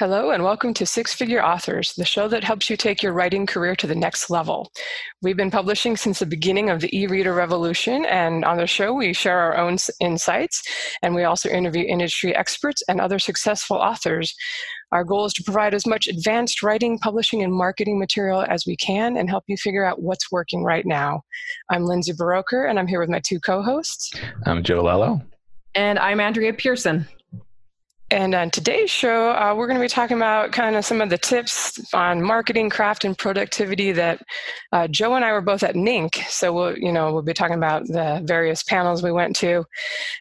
Hello, and welcome to Six Figure Authors, the show that helps you take your writing career to the next level. We've been publishing since the beginning of the e reader revolution, and on the show, we share our own insights, and we also interview industry experts and other successful authors. Our goal is to provide as much advanced writing, publishing, and marketing material as we can and help you figure out what's working right now. I'm Lindsay Buroker, and I'm here with my two co hosts. I'm Jo Lallo. And I'm Andrea Pearson. And on today's show, uh, we're going to be talking about kind of some of the tips on marketing, craft, and productivity that uh, Jo and I were both at NINC. So we'll, you know, we'll be talking about the various panels we went to.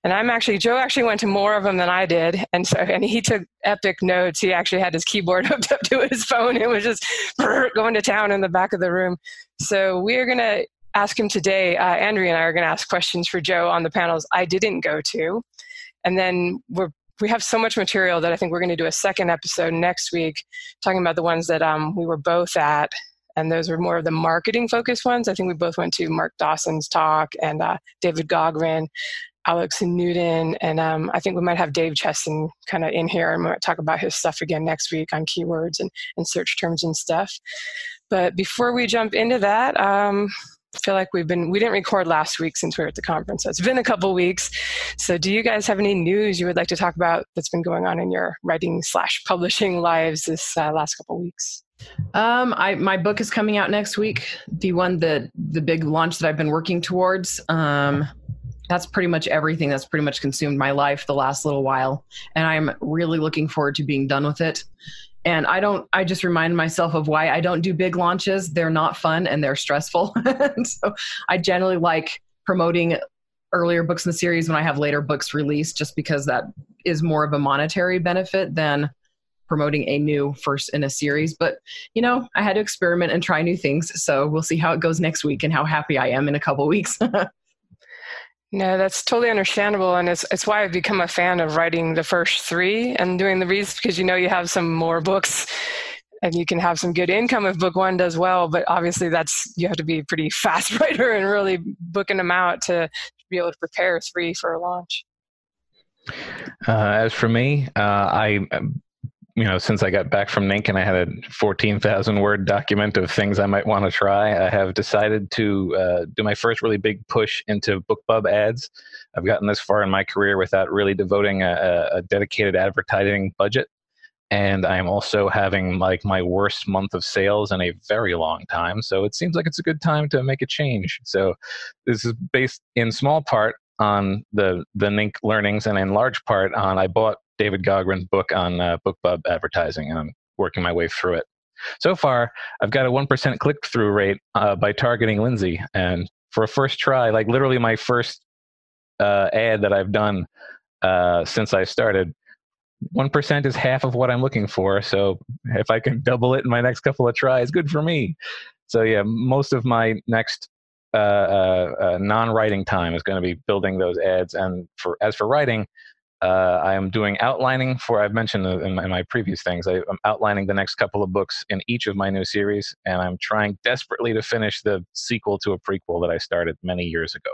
And I'm actually Jo actually went to more of them than I did, and so and he took epic notes. He actually had his keyboard hooked up to his phone. It was just going to town in the back of the room. So we are going to ask him today. Uh, Andrea and I are going to ask questions for Jo on the panels I didn't go to. And then we're we have so much material that I think we're going to do a second episode next week talking about the ones that um, we were both at. And those were more of the marketing focused ones. I think we both went to Mark Dawson's talk and uh, David Gaughran, Alex Newton, and um, I think we might have Dave Chesson kind of in here and we might talk about his stuff again next week on keywords and, and search terms and stuff. But before we jump into that, um, feel like we've been we didn't record last week since we were at the conference so it's been a couple weeks so do you guys have any news you would like to talk about that's been going on in your writing slash publishing lives this uh, last couple weeks um, I my book is coming out next week. The one that the big launch that I've been working towards. Um, that's pretty much everything that's pretty much consumed my life the last little while, and I'm really looking forward to being done with it and i don't i just remind myself of why i don't do big launches. They're not fun and they're stressful. So i generally like promoting earlier books in the series when i have later books released just because that is more of a monetary benefit than promoting a new first in a series. But you know i had to experiment and try new things. So we'll see how it goes next week and how happy i am in a couple weeks No, that's totally understandable, and it's it's why I've become a fan of writing the first three and doing the reads because you know you have some more books, and you can have some good income if book one does well. But obviously, that's you have to be a pretty fast writer and really booking them out to be able to prepare three for a launch. Uh, as for me, uh, I you know, since I got back from NINC and I had a 14,000 word document of things I might want to try, I have decided to uh, do my first really big push into BookBub ads. I've gotten this far in my career without really devoting a, a dedicated advertising budget. And I'm also having like my worst month of sales in a very long time. So it seems like it's a good time to make a change. So this is based in small part on the the NINC learnings and in large part on I bought David Gaughran's book on uh, BookBub advertising, and I'm working my way through it. So far, I've got a 1% click through rate uh, by targeting Lindsay. And for a first try, like literally my first uh, ad that I've done uh, since I started, 1% is half of what I'm looking for. So if I can double it in my next couple of tries, good for me. So yeah, most of my next uh, uh, uh, non-writing time is going to be building those ads. And for as for writing, uh, I am doing outlining for, I've mentioned in my, in my previous things, I, am outlining the next couple of books in each of my new series, and I'm trying desperately to finish the sequel to a prequel that I started many years ago.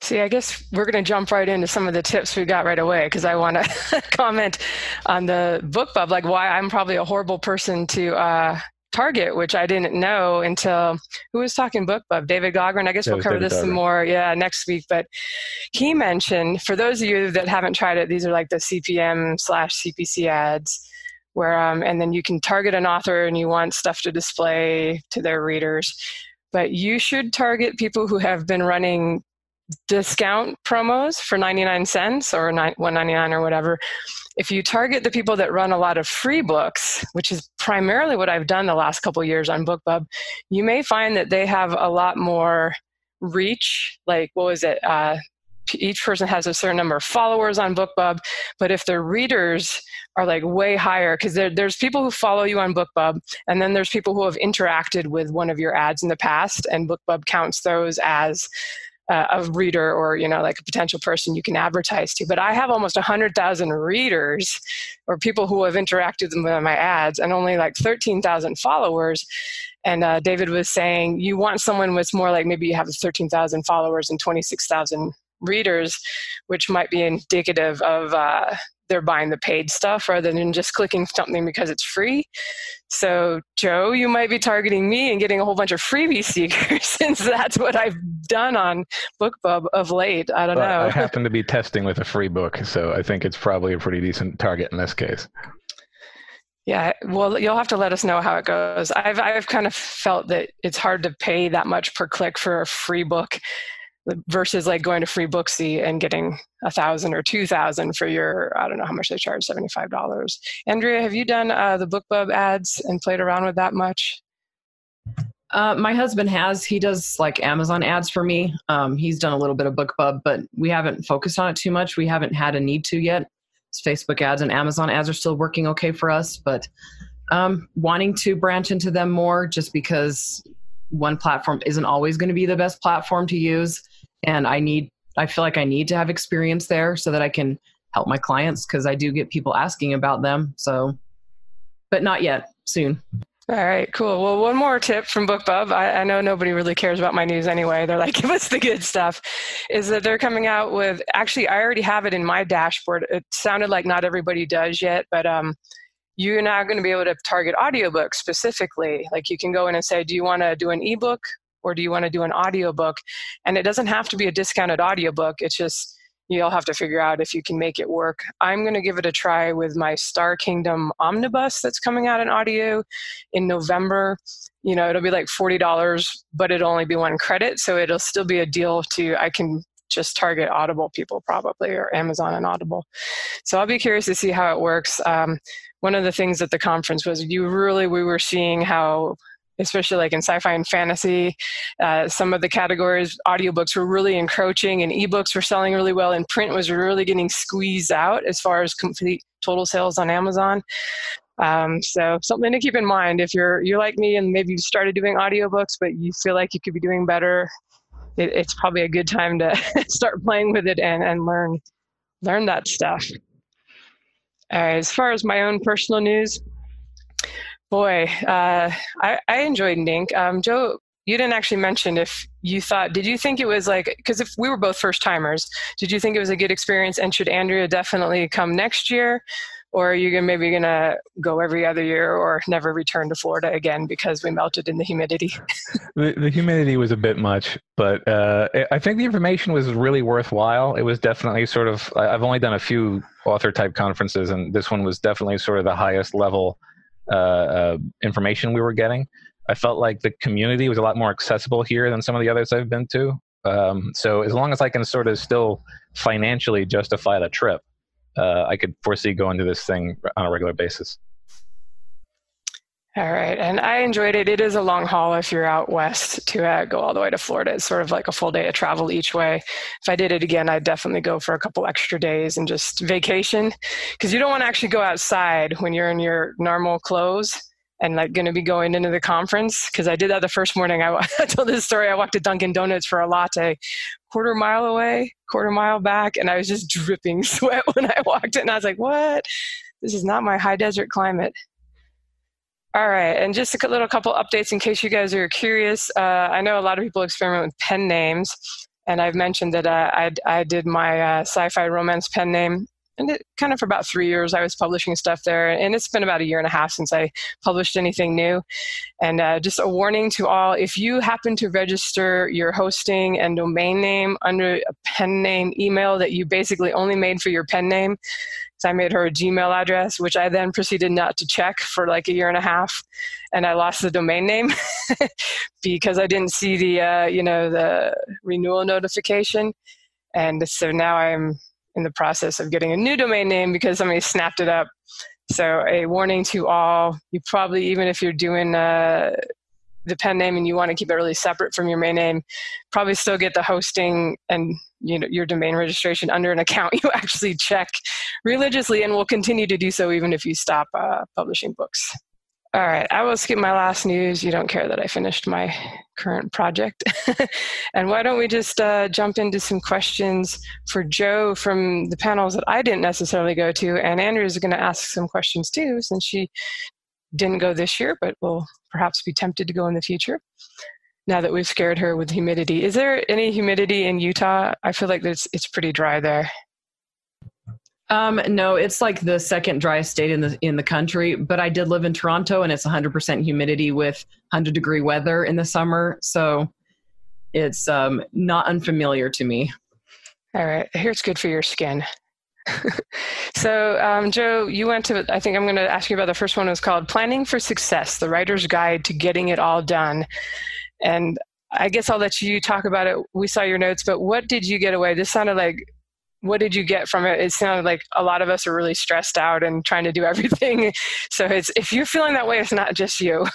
See, I guess we're going to jump right into some of the tips we got right away because I want to comment on the BookBub, like why I'm probably a horrible person to uh, Target, which I didn't know until who was talking BookBub? David Gaughran. I guess we'll cover David this some more, yeah, next week. But he mentioned for those of you that haven't tried it, these are like the CPM slash CPC ads, where um, and then you can target an author and you want stuff to display to their readers, but you should target people who have been running discount promos for 99 cents or 199 or whatever if you target the people that run a lot of free books which is primarily what i've done the last couple years on bookbub you may find that they have a lot more reach. Like what was it? Uh, each person has a certain number of followers on bookbub but if their readers are like way higher because there, there's people who follow you on bookbub and then there's people who have interacted with one of your ads in the past and bookbub counts those as uh, a reader or you know like a potential person you can advertise to but i have almost 100000 readers or people who have interacted with my ads and only like 13000 followers. And uh, david was saying you want someone with more like maybe you have 13000 followers and 26000 readers which might be indicative of uh, they're buying the paid stuff rather than just clicking something because it's free. So, Jo, you might be targeting me and getting a whole bunch of freebie seekers since that's what I've done on BookBub of late. I don't know. I happen to be testing with a free book, so I think it's probably a pretty decent target in this case. Yeah, well, you'll have to let us know how it goes. I've I've kind of felt that it's hard to pay that much per click for a free book versus like going to Freebooksy and getting a thousand or two thousand for your I don't know how much they charge seventy five dollars. Andrea, have you done uh, the BookBub ads and played around with that much? Uh, my husband has. He does like Amazon ads for me. Um, he's done a little bit of BookBub, but we haven't focused on it too much. We haven't had a need to yet. Facebook ads and Amazon ads are still working okay for us, but um, wanting to branch into them more just because one platform isn't always going to be the best platform to use. And I need, I feel like I need to have experience there so that I can help my clients because I do get people asking about them. So, but not yet, soon. All right, cool. Well, one more tip from BookBub. I, I, know nobody really cares about my news anyway. They're like, give us the good stuff. Is that they're coming out with, actually, I already have it in my dashboard. It sounded like not everybody does yet, but um, you're now going to be able to target audiobooks specifically. Like you can go in and say, do you want to do an ebook or do you want to do an audiobook? And it doesn't have to be a discounted audiobook. It's just, you'll have to figure out if you can make it work. I'm going to give it a try with my Star Kingdom omnibus that's coming out in audio in November. You know, it'll be like $40, but it'll only be one credit. So it'll still be a deal to, I can just target Audible people probably or Amazon and Audible. So I'll be curious to see how it works. Um, one of the things at the conference was you really, we were seeing how especially like in sci-fi and fantasy uh, some of the categories audiobooks were really encroaching and ebooks were selling really well and print was really getting squeezed out as far as complete total sales on amazon. Um, so something to keep in mind if you're you're like me and maybe you started doing audiobooks but you feel like you could be doing better it, it's probably a good time to start playing with it and, and learn learn that stuff. Right as far as my own personal news Boy, uh, I, I, enjoyed NINC. Um, Jo, you didn't actually mention if you thought, did you think it was like, because if we were both first timers, did you think it was a good experience? And should Andrea definitely come next year? Or are you maybe going to go every other year or never return to Florida again because we melted in the humidity? the, the, humidity was a bit much, but uh, I think the information was really worthwhile. It was definitely sort of, I've only done a few author type conferences, and this one was definitely sort of the highest level uh, uh, information we were getting. I felt like the community was a lot more accessible here than some of the others I've been to. Um, so as long as I can sort of still financially justify the trip, uh, I could foresee going to this thing on a regular basis. All right, and I enjoyed it. It is a long haul if you're out west to uh, go all the way to Florida. It's sort of like a full day of travel each way. If I did it again, I'd definitely go for a couple extra days and just vacation, because you don't want to actually go outside when you're in your normal clothes and like going to be going into the conference. Because I did that the first morning. I, I told this story. I walked to Dunkin' Donuts for a latte, quarter mile away, quarter mile back, and I was just dripping sweat when I walked in. I was like, "What? This is not my high desert climate." All right, and just a little couple updates in case you guys are curious. Uh, I know a lot of people experiment with pen names, and I've mentioned that uh, I, I did my uh, sci-fi romance pen name, and it kind of for about three years I was publishing stuff there, and it's been about a year and a half since I published anything new. And uh, just a warning to all: if you happen to register your hosting and domain name under a pen name email that you basically only made for your pen name, so I made her a Gmail address, which I then proceeded not to check for like a year and a half, and I lost the domain name because I didn't see the uh, you know the renewal notification, and so now I'm in the process of getting a new domain name because somebody snapped it up. So a warning to all: you probably even if you're doing uh, the pen name and you want to keep it really separate from your main name, probably still get the hosting and you know your domain registration under an account you actually check religiously and will continue to do so even if you stop uh, publishing books. All right, I will skip my last news. You don't care that I finished my current project. and why don't we just uh, jump into some questions for Jo from the panels that I didn't necessarily go to? And Andrea is going to ask some questions too, since she didn't go this year, but will perhaps be tempted to go in the future now that we've scared her with humidity. Is there any humidity in Utah? I feel like it's, it's pretty dry there. Um, no, it's like the second driest state in the in the country. But I did live in Toronto, and it's 100% humidity with 100 degree weather in the summer, so it's um, not unfamiliar to me. All right, here's good for your skin. so, um, Jo, you went to, I think I'm going to ask you about the first one. it was called Planning for Success The Writer's Guide to Getting It All Done. And I guess I'll let you talk about it. We saw your notes, but what did you get away? This sounded like, what did you get from it? It sounded like a lot of us are really stressed out and trying to do everything. So it's, if you're feeling that way, it's not just you.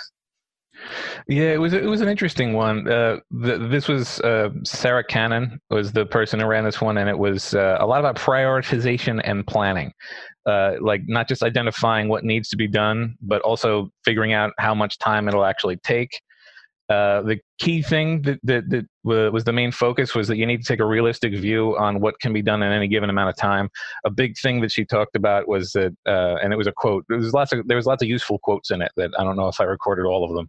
Yeah, it was it was an interesting one. Uh, the, this was uh, Sarah Cannon was the person who ran this one, and it was uh, a lot about prioritization and planning, uh, like not just identifying what needs to be done, but also figuring out how much time it'll actually take. Uh, the key thing that, that, that was the main focus was that you need to take a realistic view on what can be done in any given amount of time. A big thing that she talked about was that, uh, and it was a quote. There was lots of there was lots of useful quotes in it that I don't know if I recorded all of them,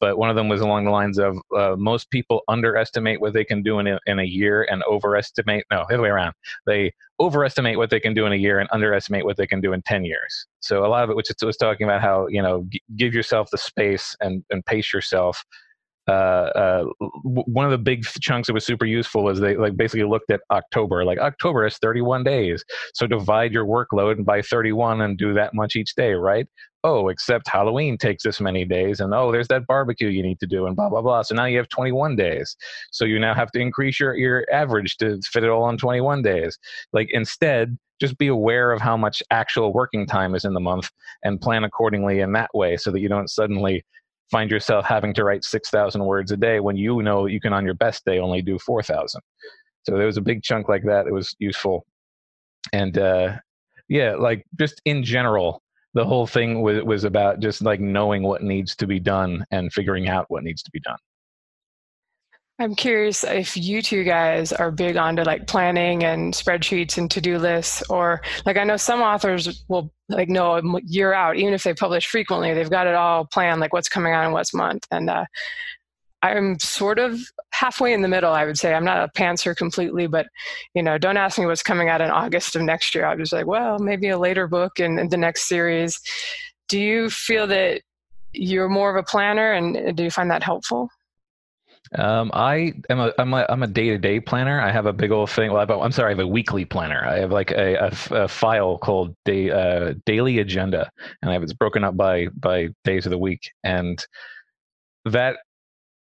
but one of them was along the lines of uh, most people underestimate what they can do in a, in a year and overestimate no the other way around they overestimate what they can do in a year and underestimate what they can do in 10 years so a lot of it which was talking about how you know g- give yourself the space and, and pace yourself uh, uh, one of the big chunks that was super useful is they like basically looked at October. Like October is 31 days, so divide your workload by 31 and do that much each day, right? oh, except Halloween takes this many days, and oh, there's that barbecue you need to do, and blah blah blah. So now you have 21 days. So you now have to increase your your average to fit it all on 21 days. Like instead, just be aware of how much actual working time is in the month and plan accordingly in that way, so that you don't suddenly find yourself having to write 6,000 words a day when you know you can on your best day only do 4,000. So there was a big chunk like that that was useful. And uh, yeah, like just in general, the whole thing was, was about just like knowing what needs to be done and figuring out what needs to be done. I'm curious if you two guys are big onto like planning and spreadsheets and to-do lists, or like I know some authors will like know a year out, even if they publish frequently, they've got it all planned, like what's coming out in what's month. And uh, I'm sort of halfway in the middle, I would say. I'm not a pantser completely, but you know, don't ask me what's coming out in August of next year. I was like, well, maybe a later book in, in the next series. Do you feel that you're more of a planner, and do you find that helpful? Um, I am a I'm a I'm a day to day planner. I have a big old thing. Well, I have a, I'm sorry, I have a weekly planner. I have like a, a, a file called day uh, daily agenda, and I have it's broken up by by days of the week, and that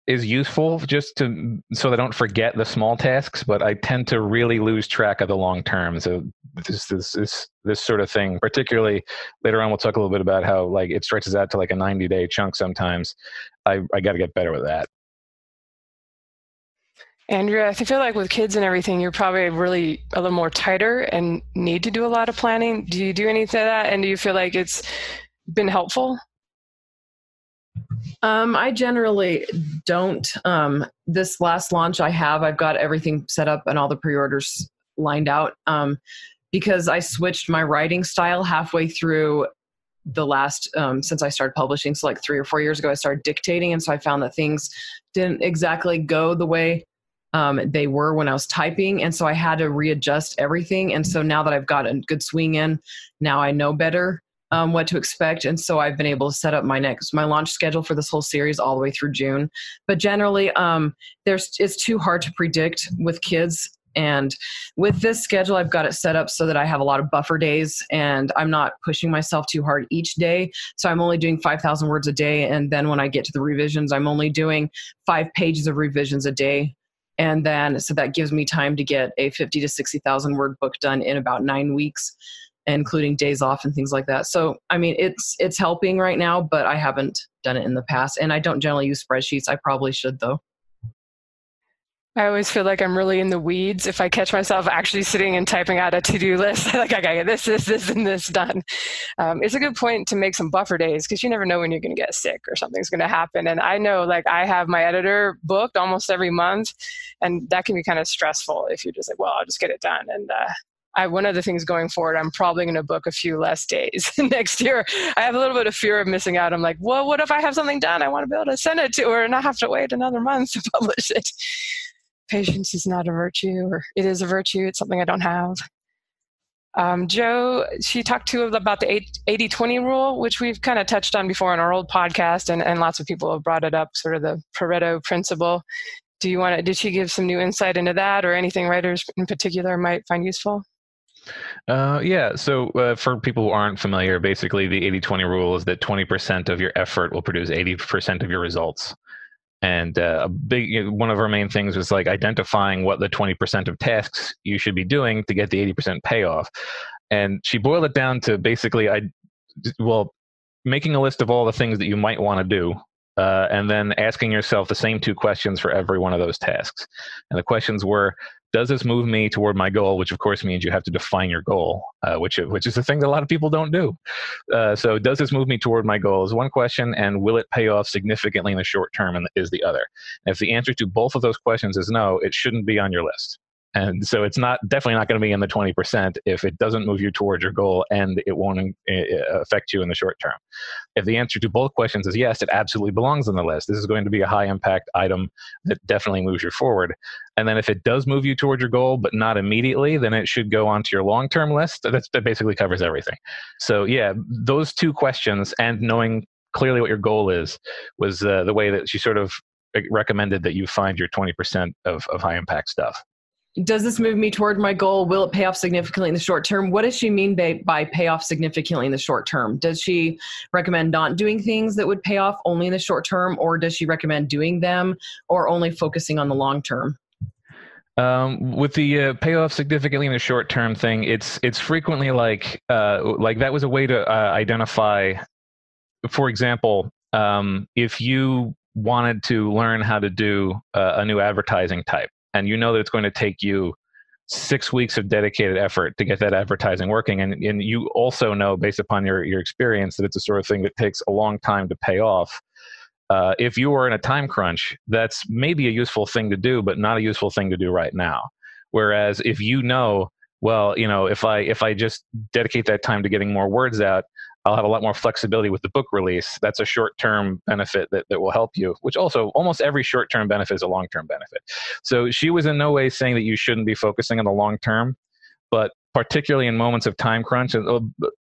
is useful just to so I don't forget the small tasks, but I tend to really lose track of the long term. So this this this this sort of thing, particularly later on, we'll talk a little bit about how like it stretches out to like a ninety day chunk sometimes. I I got to get better with that. Andrea, I feel like with kids and everything, you're probably really a little more tighter and need to do a lot of planning. Do you do any of that? And do you feel like it's been helpful? Um, I generally don't. Um, this last launch I have, I've got everything set up and all the pre-orders lined out um, because I switched my writing style halfway through the last um, since I started publishing. So like three or four years ago, I started dictating, and so I found that things didn't exactly go the way um, they were when I was typing, and so I had to readjust everything. And so now that I've got a good swing in, now I know better um, what to expect. And so I've been able to set up my next my launch schedule for this whole series all the way through June. But generally, um, there's it's too hard to predict with kids. And with this schedule, I've got it set up so that I have a lot of buffer days and I'm not pushing myself too hard each day. So I'm only doing 5,000 words a day. And then when I get to the revisions, I'm only doing five pages of revisions a day and then so that gives me time to get a 50 to 60,000 word book done in about 9 weeks including days off and things like that. So, I mean, it's it's helping right now, but I haven't done it in the past, and I don't generally use spreadsheets. I probably should though. I always feel like I'm really in the weeds if I catch myself actually sitting and typing out a to-do list. like I get this, this, this, and this done. Um, it's a good point to make some buffer days because you never know when you're going to get sick or something's going to happen. And I know, like, I have my editor booked almost every month, and that can be kind of stressful if you're just like, well, I'll just get it done. And uh, I, one of the things going forward, I'm probably going to book a few less days next year. I have a little bit of fear of missing out. I'm like, well, what if I have something done? I want to be able to send it to her and not have to wait another month to publish it. Patience is not a virtue, or it is a virtue. It's something I don't have. Um, Jo, she talked to about the 80 20 rule, which we've kind of touched on before in our old podcast, and, and lots of people have brought it up, sort of the Pareto principle. Do you want to, did she give some new insight into that or anything writers in particular might find useful? Uh, yeah. So uh, for people who aren't familiar, basically the 80 20 rule is that 20% of your effort will produce 80% of your results. And uh, a big one of our main things was like identifying what the 20% of tasks you should be doing to get the 80% payoff. And she boiled it down to basically, I, well, making a list of all the things that you might want to do uh, and then asking yourself the same two questions for every one of those tasks. And the questions were does this move me toward my goal which of course means you have to define your goal uh, which which is the thing that a lot of people don't do. Uh, so does this move me toward my goal is one question and will it pay off significantly in the short term is the other? And if the answer to both of those questions is no it shouldn't be on your list and so it's not definitely not going to be in the 20% if it doesn't move you towards your goal and it won't uh, uh, affect you in the short term. If the answer to both questions is yes, it absolutely belongs on the list. This is going to be a high impact item that definitely moves you forward. And then if it does move you towards your goal, but not immediately, then it should go onto your long term list. That's, that basically covers everything. So, yeah, those two questions and knowing clearly what your goal is was uh, the way that she sort of recommended that you find your 20% of, of high impact stuff does this move me toward my goal? Will it pay off significantly in the short term? What does she mean by, by pay off significantly in the short term? Does she recommend not doing things that would pay off only in the short term, or does she recommend doing them or only focusing on the long term? Um, with the uh, payoff significantly in the short term thing, it's it's frequently like uh, like that was a way to uh, identify, for example, um, if you wanted to learn how to do uh, a new advertising type and you know that it's going to take you six weeks of dedicated effort to get that advertising working. And, and you also know based upon your, your experience that it's a sort of thing that takes a long time to pay off. Uh, if you are in a time crunch that's maybe a useful thing to do but not a useful thing to do right now. Whereas if you know well you know if i if i just dedicate that time to getting more words out I'll have a lot more flexibility with the book release. That's a short term benefit that, that will help you, which also almost every short term benefit is a long term benefit. So she was in no way saying that you shouldn't be focusing on the long term, but particularly in moments of time crunch, uh,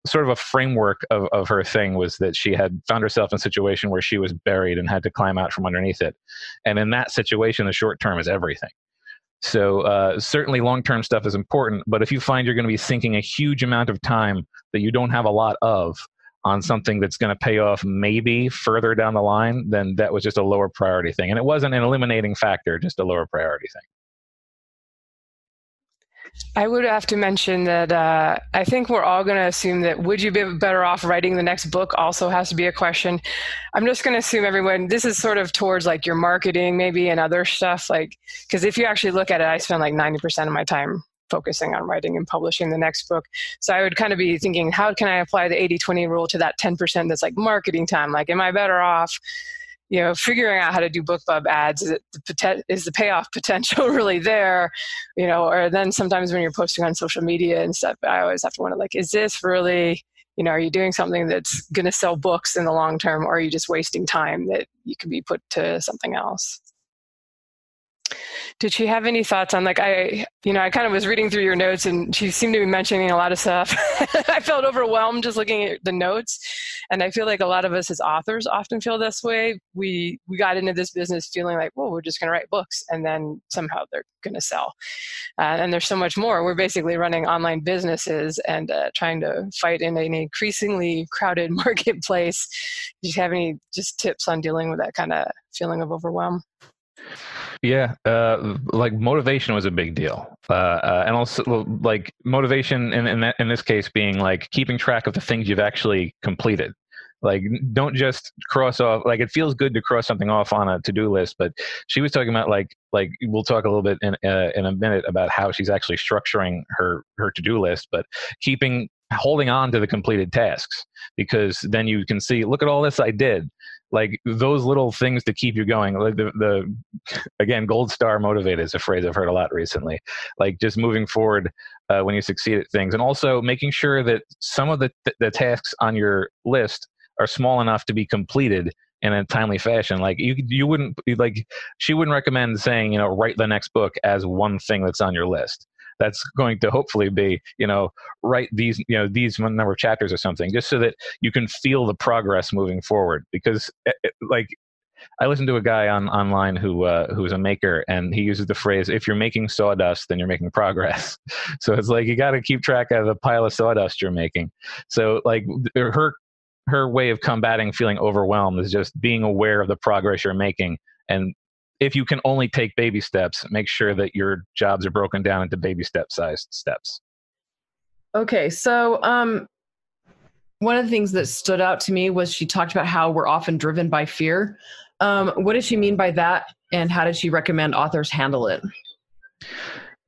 sort of a framework of, of her thing was that she had found herself in a situation where she was buried and had to climb out from underneath it. And in that situation, the short term is everything. So uh, certainly long-term stuff is important, but if you find you're going to be sinking a huge amount of time that you don't have a lot of on something that's going to pay off maybe further down the line, then that was just a lower priority thing. And it wasn't an eliminating factor, just a lower priority thing. I would have to mention that uh, I think we're all going to assume that would you be better off writing the next book also has to be a question. I'm just going to assume everyone, this is sort of towards like your marketing maybe and other stuff. Like, because if you actually look at it, I spend like 90% of my time focusing on writing and publishing the next book. So I would kind of be thinking, how can I apply the 80 20 rule to that 10% that's like marketing time? Like, am I better off? You know figuring out how to do bookbub ads is, the, is the payoff potential really there? You know or then sometimes when you're posting on social media and stuff i always have to wonder like is this really you know are you doing something that's going to sell books in the long term or are you just wasting time that you could be put to something else did she have any thoughts on like I you know I kind of was reading through your notes and she seemed to be mentioning a lot of stuff. I felt overwhelmed just looking at the notes, and I feel like a lot of us as authors often feel this way. We we got into this business feeling like, well, we're just going to write books, and then somehow they're going to sell. Uh, and there's so much more. We're basically running online businesses and uh, trying to fight in an increasingly crowded marketplace. Do you have any just tips on dealing with that kind of feeling of overwhelm? Yeah, uh, like motivation was a big deal, uh, uh, and also like motivation in in, that, in this case being like keeping track of the things you've actually completed. Like, don't just cross off. Like, it feels good to cross something off on a to do list, but she was talking about like like we'll talk a little bit in uh, in a minute about how she's actually structuring her her to do list, but keeping holding on to the completed tasks because then you can see look at all this I did like those little things to keep you going like the, the again gold star motivated is a phrase i've heard a lot recently. Like just moving forward uh, when you succeed at things and also making sure that some of the, the tasks on your list are small enough to be completed in a timely fashion. Like you you wouldn't like she wouldn't recommend saying you know write the next book as one thing that's on your list that's going to hopefully be you know write these you know these number of chapters or something just so that you can feel the progress moving forward because it, eh, eh, like I listened to a guy on online who uh, who's a maker, and he uses the phrase, "If you're making sawdust, then you're making progress." So it's like you got to keep track of the pile of sawdust you're making. So like her her way of combating feeling overwhelmed is just being aware of the progress you're making, and if you can only take baby steps, make sure that your jobs are broken down into baby step sized steps. Okay, so um, one of the things that stood out to me was she talked about how we're often driven by fear. Um, what did she mean by that, and how did she recommend authors handle it?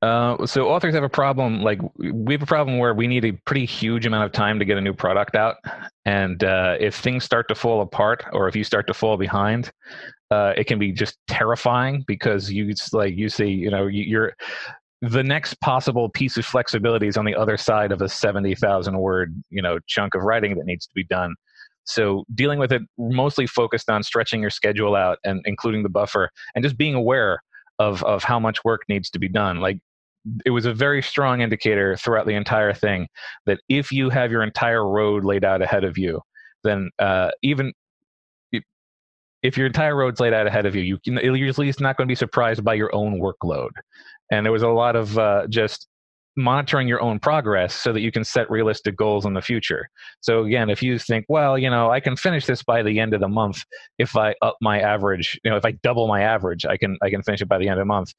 Uh, so authors have a problem like we have a problem where we need a pretty huge amount of time to get a new product out and uh, if things start to fall apart or if you start to fall behind uh, it can be just terrifying because you like you see you know you're the next possible piece of flexibility is on the other side of a 70,000 word you know chunk of writing that needs to be done so dealing with it mostly focused on stretching your schedule out and including the buffer and just being aware of of how much work needs to be done. Like it was a very strong indicator throughout the entire thing that if you have your entire road laid out ahead of you, then uh, even if your entire road's laid out ahead of you, you can, you're at least not going to be surprised by your own workload. And there was a lot of uh, just monitoring your own progress so that you can set realistic goals in the future. So again, if you think, well, you know, I can finish this by the end of the month if I up my average, you know, if I double my average, I can I can finish it by the end of the month.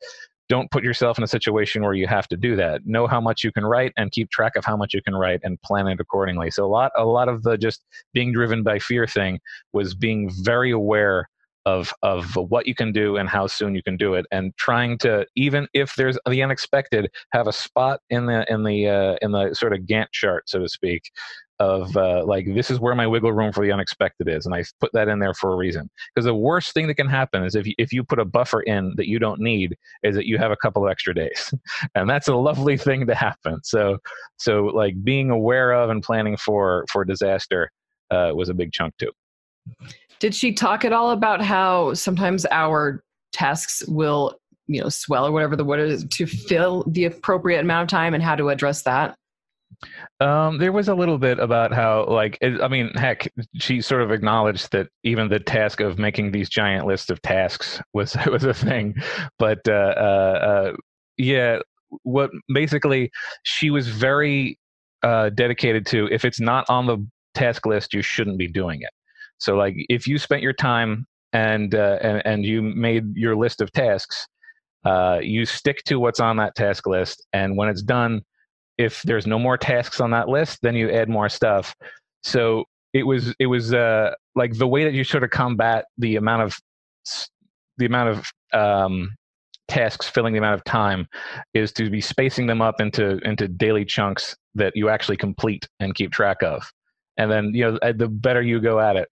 Don't put yourself in a situation where you have to do that. Know how much you can write and keep track of how much you can write and plan it accordingly. So a lot a lot of the just being driven by fear thing was being very aware of of what you can do and how soon you can do it and trying to even if there's the unexpected have a spot in the in the uh, in the sort of gantt chart so to speak of uh, like this is where my wiggle room for the unexpected is and i put that in there for a reason. Because the worst thing that can happen is if you, if you put a buffer in that you don't need is that you have a couple of extra days and that's a lovely thing to happen. So so like being aware of and planning for for disaster uh, was a big chunk too. Did she talk at all about how sometimes our tasks will, you know, swell or whatever the word is to fill the appropriate amount of time and how to address that? Um, there was a little bit about how, like, it, I mean, heck, she sort of acknowledged that even the task of making these giant lists of tasks was was a thing. But uh, uh, uh, yeah, what basically she was very uh, dedicated to. If it's not on the task list, you shouldn't be doing it. So like if you spent your time and uh, and and you made your list of tasks, uh, you stick to what's on that task list, and when it's done, if there's no more tasks on that list, then you add more stuff. So it was it was uh, like the way that you sort of combat the amount of the amount of um, tasks filling the amount of time is to be spacing them up into into daily chunks that you actually complete and keep track of and then you know the better you go at it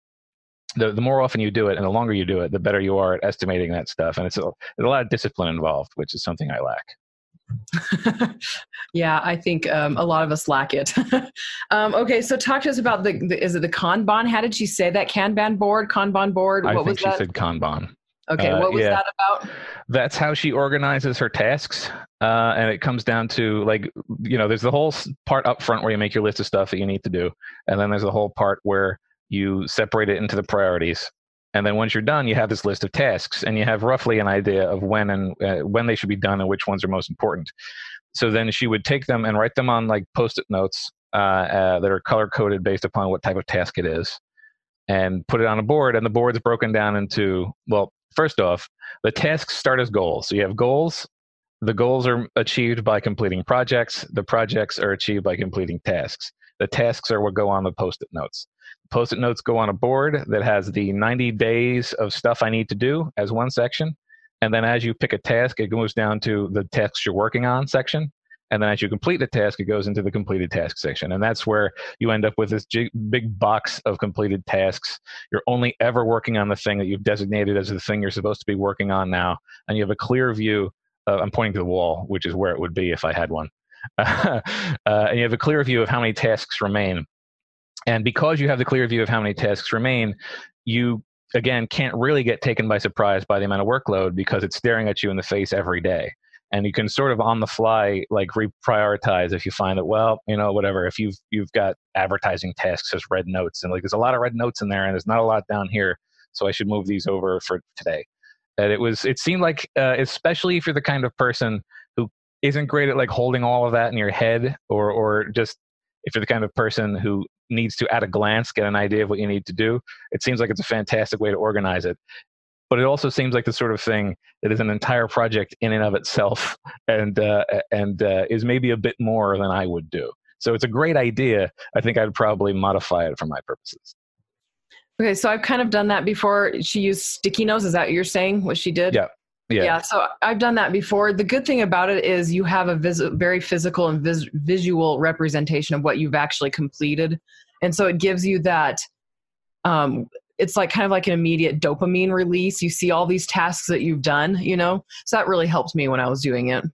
the, the more often you do it and the longer you do it, the better you are at estimating that stuff. And it's a, a lot of discipline involved, which is something I lack. yeah, I think um, a lot of us lack it. um, okay, so talk to us about the, the, is it the Kanban? How did she say that Kanban board? Kanban board? What I think she that? said Kanban. Okay, uh, what was yeah. that about? That's how she organizes her tasks, uh, and it comes down to like you know, there's the whole part up front where you make your list of stuff that you need to do, and then there's the whole part where you separate it into the priorities and then once you're done you have this list of tasks and you have roughly an idea of when and uh, when they should be done and which ones are most important. So then she would take them and write them on like post-it notes uh, uh, that are color coded based upon what type of task it is and put it on a board and the board's broken down into well first off the tasks start as goals. So you have goals. The goals are achieved by completing projects. The projects are achieved by completing tasks the tasks are what go on the post-it notes Post-it notes go on a board that has the 90 days of stuff I need to do as one section. And then as you pick a task, it goes down to the tasks you're working on section. And then as you complete the task, it goes into the completed task section. And that's where you end up with this big box of completed tasks. You're only ever working on the thing that you've designated as the thing you're supposed to be working on now. And you have a clear view. Of, I'm pointing to the wall, which is where it would be if I had one. uh, and you have a clear view of how many tasks remain. And because you have the clear view of how many tasks remain, you again can't really get taken by surprise by the amount of workload because it's staring at you in the face every day. and you can sort of on the fly like reprioritize if you find that well you know whatever if you've you've got advertising tasks as red notes and like there's a lot of red notes in there and there's not a lot down here so i should move these over for today and it was it seemed like uh, especially if you're the kind of person isn't great at like holding all of that in your head or or just if you're the kind of person who needs to at a glance get an idea of what you need to do it seems like it's a fantastic way to organize it but it also seems like the sort of thing that is an entire project in and of itself and uh, and uh, is maybe a bit more than i would do so it's a great idea i think i'd probably modify it for my purposes Okay, so I've kind of done that before. She used sticky notes. Is that what you're saying? What she did? Yeah. Yeah. yeah. So I've done that before. The good thing about it is you have a vis- very physical and vis- visual representation of what you've actually completed, and so it gives you that. Um, it's like kind of like an immediate dopamine release. You see all these tasks that you've done, you know. So that really helped me when I was doing it.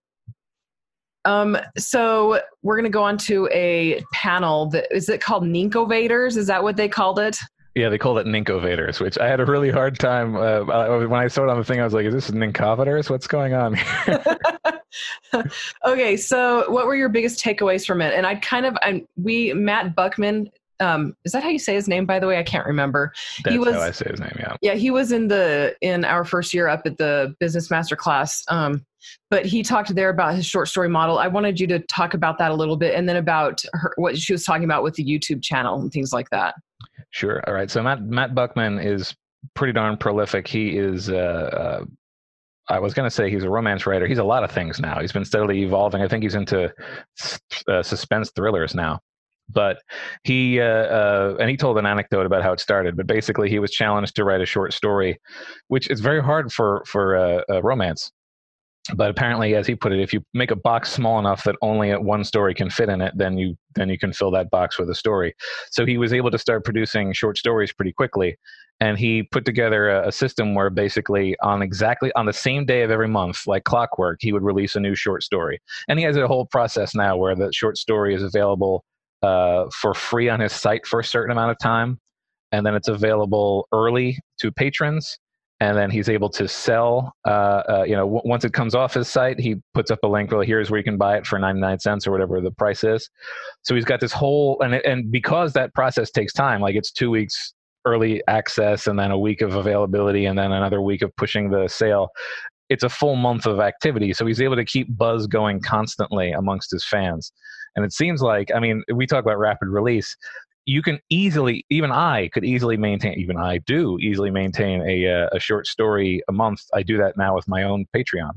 Um, so we're going to go on to a panel that is it called Ninkovaders? Is that what they called it? Yeah, they called it Ninkovaders, which I had a really hard time uh, when I saw it on the thing. I was like, "Is this Ninkovaders? What's going on?" okay, so what were your biggest takeaways from it? And I kind of, I we Matt Buchman. Um, is that how you say his name? By the way, I can't remember. That's he was, how I say his name. Yeah. Yeah, he was in the in our first year up at the Business Master class. Um, but he talked there about his short story model. I wanted you to talk about that a little bit, and then about her, what she was talking about with the YouTube channel and things like that. Sure. All right. So Matt Matt Buchman is pretty darn prolific. He is. Uh, uh, I was going to say he's a romance writer. He's a lot of things now. He's been steadily evolving. I think he's into uh, suspense thrillers now. But he uh, uh, and he told an anecdote about how it started. But basically, he was challenged to write a short story, which is very hard for for uh, romance but apparently as he put it if you make a box small enough that only one story can fit in it then you then you can fill that box with a story. So he was able to start producing short stories pretty quickly. And he put together a, a, system where basically on exactly on the same day of every month like clockwork he would release a new short story. And he has a whole process now where the short story is available uh, for free on his site for a certain amount of time. And then it's available early to patrons and then he's able to sell. Uh, uh, you know, w- once it comes off his site, he puts up a link. Well, here's where you can buy it for 99 cents or whatever the price is. So he's got this whole and and because that process takes time, like it's two weeks early access and then a week of availability and then another week of pushing the sale. It's a full month of activity, so he's able to keep buzz going constantly amongst his fans. And it seems like, I mean, we talk about rapid release you can easily, even I could easily maintain, even I do easily maintain a, uh, a short story a month. I do that now with my own Patreon.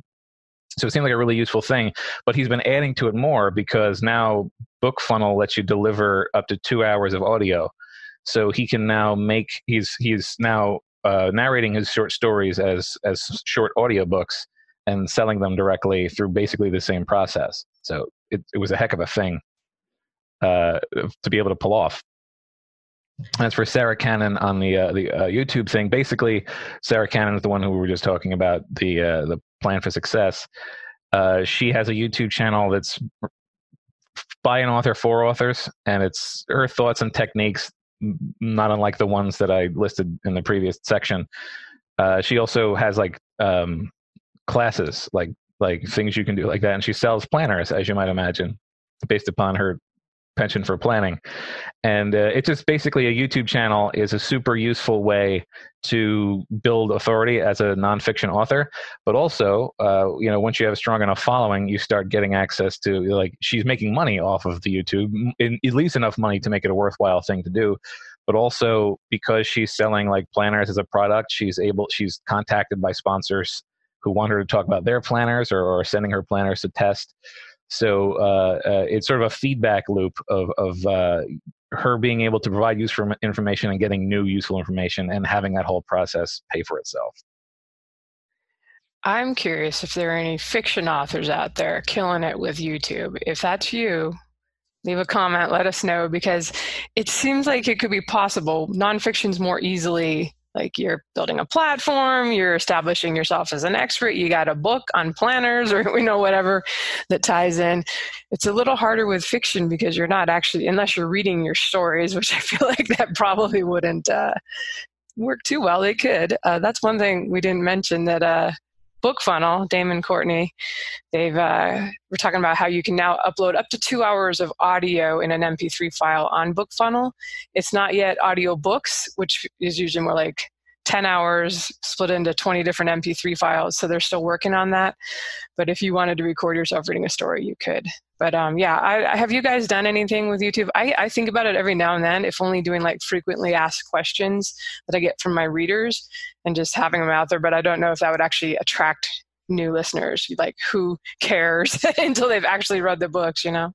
So it seemed like a really useful thing, but he's been adding to it more because now BookFunnel lets you deliver up to two hours of audio. So he can now make he's he's now uh, narrating his short stories as as short audiobooks and selling them directly through basically the same process. So it, it was a heck of a thing uh, to be able to pull off. As for Sarah Cannon on the uh, the uh, YouTube thing, basically, Sarah Cannon is the one who we were just talking about the uh, the plan for success. Uh, she has a YouTube channel that's by an author for authors, and it's her thoughts and techniques, not unlike the ones that I listed in the previous section. Uh, she also has like um, classes, like like things you can do like that, and she sells planners, as you might imagine, based upon her pension for planning. And uh, it's just basically a youtube channel is a super useful way to build authority as a nonfiction author. But also uh, you know once you have a strong enough following you start getting access to like she's making money off of the youtube in, at least enough money to make it a worthwhile thing to do. But also because she's selling like planners as a product she's able she's contacted by sponsors who want her to talk about their planners or, or sending her planners to test so uh, uh, it's sort of a feedback loop of, of uh, her being able to provide useful information and getting new useful information and having that whole process pay for itself. I'm curious if there are any fiction authors out there killing it with YouTube. If that's you, leave a comment, let us know because it seems like it could be possible. Nonfiction's more easily like you're building a platform you're establishing yourself as an expert you got a book on planners or you know whatever that ties in. It's a little harder with fiction because you're not actually unless you're reading your stories which i feel like that probably wouldn't uh, work too well. It could. Uh, that's one thing we didn't mention that uh, Book Funnel, Damon Courtney. They've uh, we're talking about how you can now upload up to two hours of audio in an MP3 file on Book Funnel. It's not yet audio books, which is usually more like 10 hours split into 20 different MP3 files. So they're still working on that. But if you wanted to record yourself reading a story, you could. But um, yeah, I, have you guys done anything with YouTube? I, I think about it every now and then, if only doing like frequently asked questions that I get from my readers and just having them out there. But I don't know if that would actually attract new listeners. Like, who cares until they've actually read the books, you know?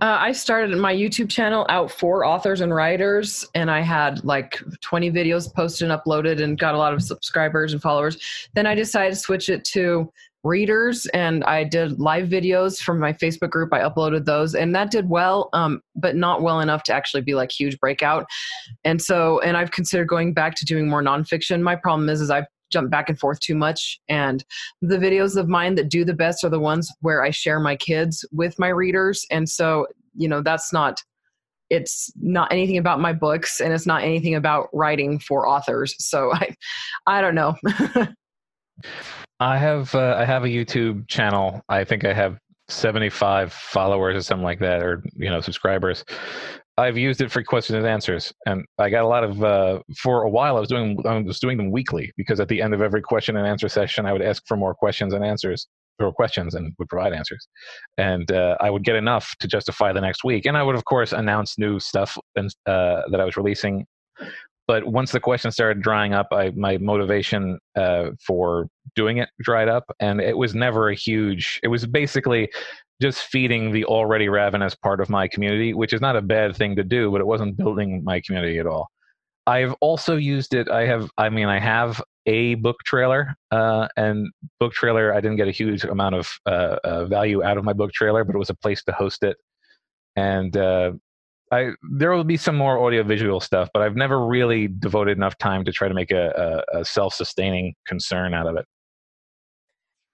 Uh, I started my YouTube channel out for authors and writers, and I had like 20 videos posted and uploaded and got a lot of subscribers and followers. Then I decided to switch it to readers and I did live videos from my Facebook group. I uploaded those and that did well, um, but not well enough to actually be like huge breakout. And so, and I've considered going back to doing more nonfiction. My problem is, is I've jumped back and forth too much. And the videos of mine that do the best are the ones where I share my kids with my readers. And so, you know, that's not it's not anything about my books and it's not anything about writing for authors so i i don't know I have uh, I have a YouTube channel. I think I have 75 followers or something like that, or you know subscribers. I've used it for questions and answers, and I got a lot of. Uh, for a while, I was doing I was doing them weekly because at the end of every question and answer session, I would ask for more questions and answers or questions and would provide answers, and uh, I would get enough to justify the next week. And I would, of course, announce new stuff and, uh, that I was releasing but once the questions started drying up, I, my motivation uh, for doing it dried up, and it was never a huge. It was basically just feeding the already ravenous part of my community, which is not a bad thing to do, but it wasn't building my community at all. I've also used it. I have. I mean, I have a book trailer, uh, and book trailer. I didn't get a huge amount of uh, uh value out of my book trailer, but it was a place to host it and uh, I there will be some more audiovisual stuff, but I've never really devoted enough time to try to make a, a, a self-sustaining concern out of it.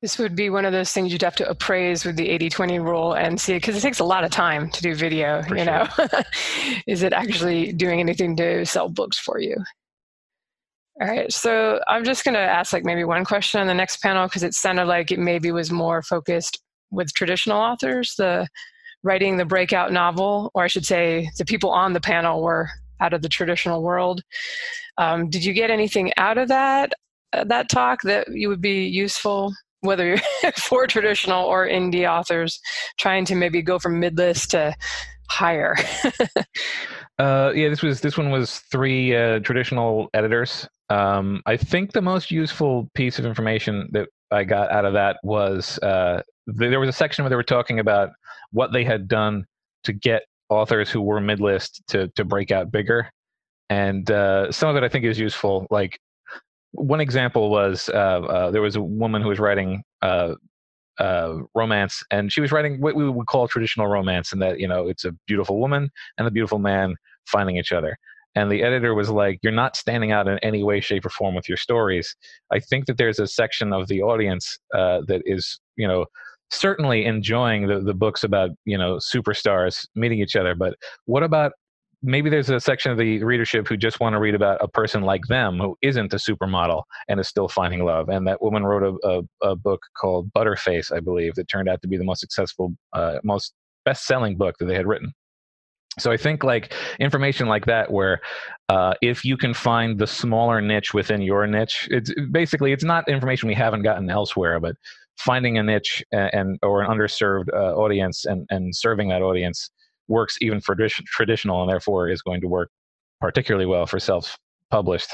This would be one of those things you'd have to appraise with the 80-20 rule and see because it takes a lot of time to do video. For you sure. know, is it actually doing anything to sell books for you? All right, so I'm just going to ask like maybe one question on the next panel because it sounded like it maybe was more focused with traditional authors. The writing the breakout novel, or I should say, the people on the panel were out of the traditional world. Um, did you get anything out of that uh, that talk that you would be useful, whether you're for traditional or indie authors trying to maybe go from mid list to higher? uh, yeah, this was this one was three uh, traditional editors. Um, I think the most useful piece of information that I got out of that was uh, there was a section where they were talking about what they had done to get authors who were mid list to to break out bigger, and uh, some of it I think is useful. Like one example was uh, uh, there was a woman who was writing uh, uh, romance, and she was writing what we would call traditional romance, in that you know it's a beautiful woman and a beautiful man finding each other. And the editor was like, "You're not standing out in any way, shape, or form with your stories." I think that there's a section of the audience uh, that is, you know, certainly enjoying the, the books about you know superstars meeting each other but what about maybe there's a section of the readership who just want to read about a person like them who isn't a supermodel and is still finding love and that woman wrote a, a, a book called butterface i believe that turned out to be the most successful uh, most best-selling book that they had written. So I think like information like that, where uh, if you can find the smaller niche within your niche, it's basically it's not information we haven't gotten elsewhere, but finding a niche and, and or an underserved uh, audience and, and serving that audience works even for traditional and therefore is going to work particularly well for self-published.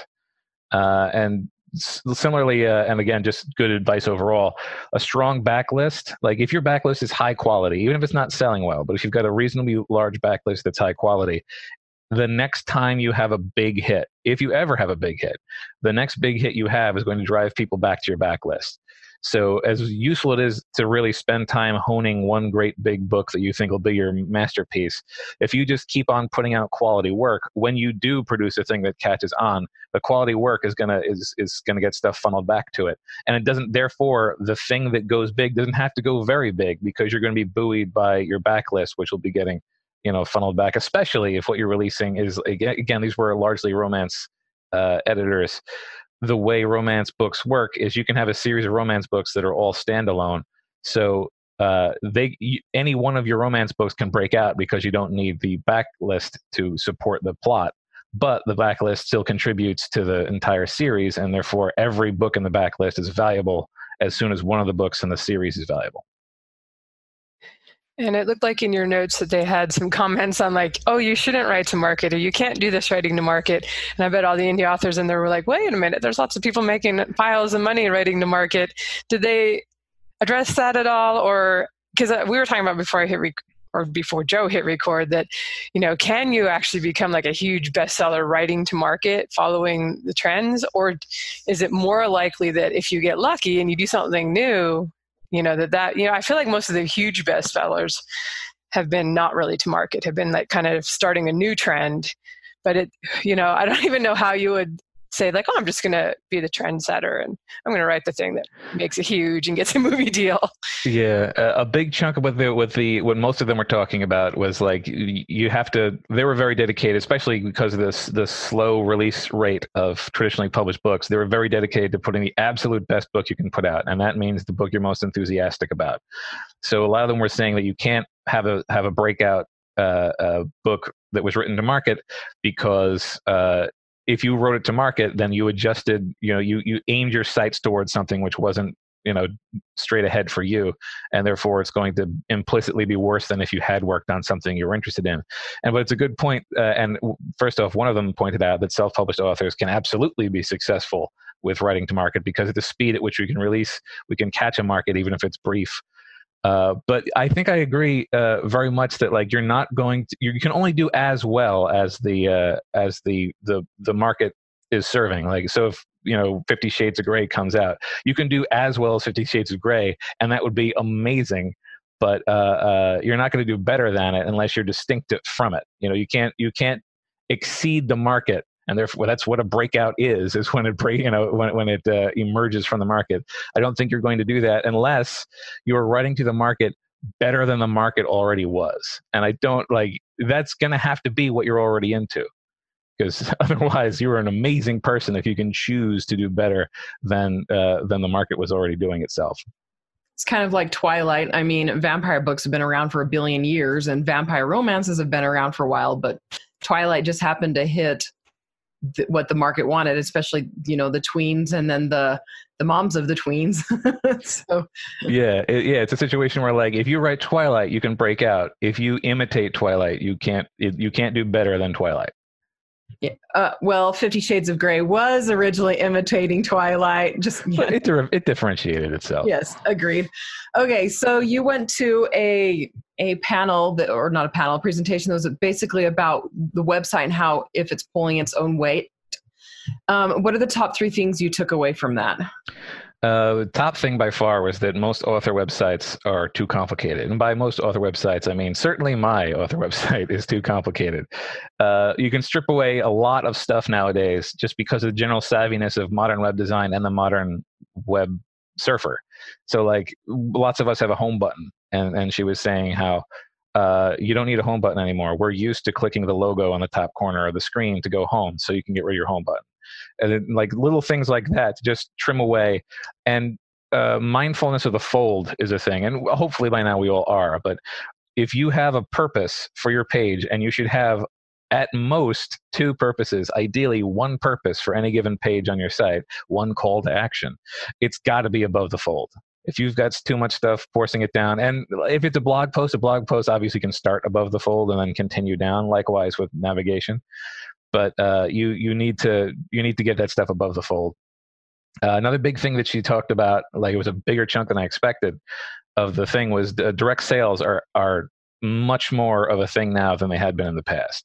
Uh, and similarly, uh, and again, just good advice overall. A strong backlist, like if your backlist is high quality, even if it's not selling well, but if you've got a reasonably large backlist that's high quality, the next time you have a big hit, if you ever have a big hit, the next big hit you have is going to drive people back to your backlist. So, as useful it is to really spend time honing one great big book that you think will be your masterpiece, if you just keep on putting out quality work, when you do produce a thing that catches on, the quality work is gonna is is gonna get stuff funneled back to it, and it doesn't. Therefore, the thing that goes big doesn't have to go very big because you're going to be buoyed by your backlist, which will be getting you know funneled back. Especially if what you're releasing is again, these were largely romance uh, editors the way romance books work is you can have a series of romance books that are all standalone. So uh, they you, any one of your romance books can break out because you don't need the backlist to support the plot. But the backlist still contributes to the entire series, and therefore every book in the backlist is valuable as soon as one of the books in the series is valuable. And it looked like in your notes that they had some comments on like, oh, you shouldn't write to market or you can't do this writing to market. And I bet all the indie authors in there were like, wait a minute, there's lots of people making piles of money writing to market. Did they address that at all? Or because uh, we were talking about before I hit rec- or before Jo hit record that, you know, can you actually become like a huge bestseller writing to market following the trends? Or is it more likely that if you get lucky and you do something new, you know that that you know i feel like most of the huge bestsellers have been not really to market have been like kind of starting a new trend but it you know i don't even know how you would say like, oh, I'm just going to be the trendsetter and I'm going to write the thing that makes it huge and gets a movie deal. Yeah, a big chunk of what the with the what most of them were talking about was like you have to. They were very dedicated, especially because of this the slow release rate of traditionally published books. They were very dedicated to putting the absolute best book you can put out, and that means the book you're most enthusiastic about. So a lot of them were saying that you can't have a have a breakout uh, uh, book that was written to market because uh, if you wrote it to market, then you adjusted, you know, you you aimed your sights towards something which wasn't, you know, straight ahead for you, and therefore it's going to implicitly be worse than if you had worked on something you were interested in. And but it's a good point. Uh, and first off, one of them pointed out that self-published authors can absolutely be successful with writing to market because at the speed at which we can release, we can catch a market even if it's brief. Uh, but I think I agree uh, very much that like you're not going to you can only do as well as the uh, as the the the market is serving. Like so if you know Fifty Shades of Grey comes out, you can do as well as Fifty Shades of Grey, and that would be amazing. But uh, uh, you're not going to do better than it unless you're distinct from it. You know you can't you can't exceed the market and therefore that's what a breakout is is when it break you know when, when it uh, emerges from the market. I don't think you're going to do that unless you're writing to the market better than the market already was. And i don't like that's going to have to be what you're already into. Because otherwise you're an amazing person if you can choose to do better than uh, than the market was already doing itself. It's kind of like Twilight. I mean, vampire books have been around for a billion years, and vampire romances have been around for a while, but Twilight just happened to hit th- what the market wanted, especially you know the tweens and then the the moms of the tweens. so yeah, it, yeah, it's a situation where like if you write Twilight, you can break out. If you imitate Twilight, you can't you can't do better than Twilight. Yeah. Uh, well, Fifty Shades of Grey was originally imitating Twilight. Just yeah. it, it differentiated itself. Yes, agreed. Okay, so you went to a a panel that, or not a panel, a presentation that was basically about the website and how if it's pulling its own weight. Um, what are the top three things you took away from that? Uh, top thing by far was that most author websites are too complicated. And by most author websites, I mean certainly my author website is too complicated. Uh, you can strip away a lot of stuff nowadays just because of the general savviness of modern web design and the modern web surfer. So, like, lots of us have a home button. And, and she was saying how uh, you don't need a home button anymore. We're used to clicking the logo on the top corner of the screen to go home, so you can get rid of your home button and like little things like that just trim away. And uh, mindfulness of the fold is a thing and hopefully by now we all are but if you have a purpose for your page and you should have at most two purposes ideally one purpose for any given page on your site one call to action it's got to be above the fold. If you've got too much stuff forcing it down and if it's a blog post a blog post obviously can start above the fold and then continue down likewise with navigation but uh, you you need to you need to get that stuff above the fold. Uh, another big thing that she talked about, like it was a bigger chunk than I expected of the thing, was uh, direct sales are are much more of a thing now than they had been in the past.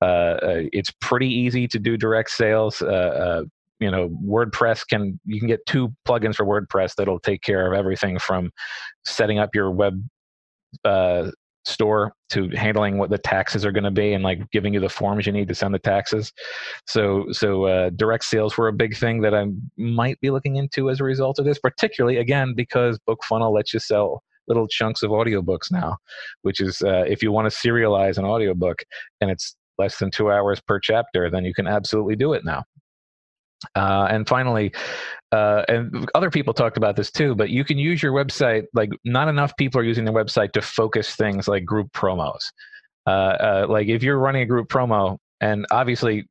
Uh, uh, it's pretty easy to do direct sales. Uh, you know, WordPress can you can get two plugins for WordPress that'll take care of everything from setting up your web store to handling what the taxes are going to be and like giving you the forms you need to send the taxes. So so uh, direct sales were a big thing that I might be looking into as a result of this, particularly again because BookFunnel lets you sell little chunks of audiobooks now, which is uh, if you want to serialize an audiobook and it's less than two hours per chapter, then you can absolutely do it now. Uh, and finally, uh, and other people talked about this too, but you can use your website. Like, not enough people are using their website to focus things like group promos. Uh, uh, like, if you're running a group promo, and obviously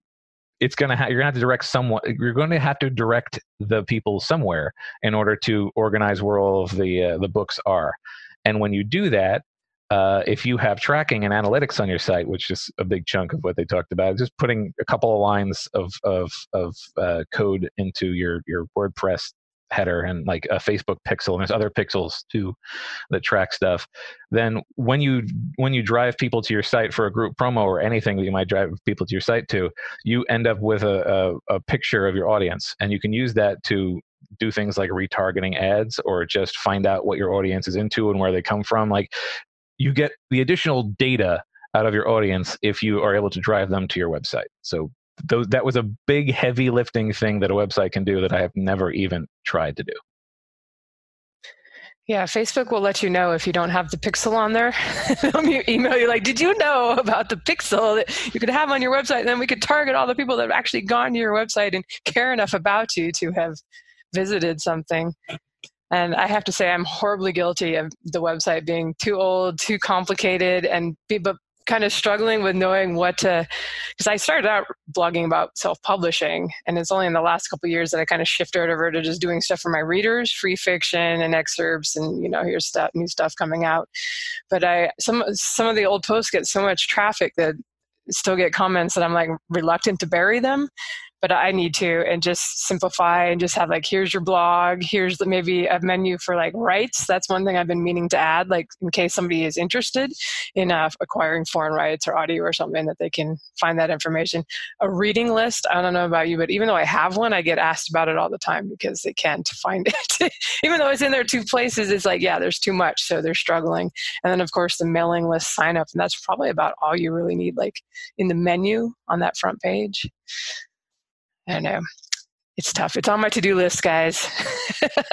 it's gonna ha- you're gonna have to direct someone. You're going to have to direct the people somewhere in order to organize where all of the uh, the books are. And when you do that, uh, if you have tracking and analytics on your site, which is a big chunk of what they talked about, just putting a couple of lines of of of uh, code into your your WordPress header and like a Facebook pixel, and there's other pixels too that track stuff. Then when you when you drive people to your site for a group promo or anything that you might drive people to your site to, you end up with a, a, a picture of your audience, and you can use that to do things like retargeting ads or just find out what your audience is into and where they come from. Like you get the additional data out of your audience if you are able to drive them to your website. So those, that was a big heavy lifting thing that a website can do that I have never even tried to do. Yeah, Facebook will let you know if you don't have the pixel on there. They'll email you like, "Did you know about the pixel that you could have on your website?" And then we could target all the people that have actually gone to your website and care enough about you to have visited something. And I have to say, I'm horribly guilty of the website being too old, too complicated, and people kind of struggling with knowing what to. Because I started out blogging about self-publishing, and it's only in the last couple years that I kind of shifted over to just doing stuff for my readers, free fiction and excerpts, and you know, here's stuff, new stuff coming out. But I some some of the old posts get so much traffic that still get comments that I'm like reluctant to bury them but I need to and just simplify and just have like here's your blog, here's the, maybe a menu for like rights. That's one thing I've been meaning to add, like in case somebody is interested in uh, acquiring foreign rights or audio or something that they can find that information. A reading list. I don't know about you, but even though I have one, I get asked about it all the time because they can't find it. even though it's in their two places, it's like yeah, there's too much, so they're struggling. And then of course the mailing list sign up, and that's probably about all you really need, like in the menu on that front page. I know. It's tough. It's on my to do list, guys,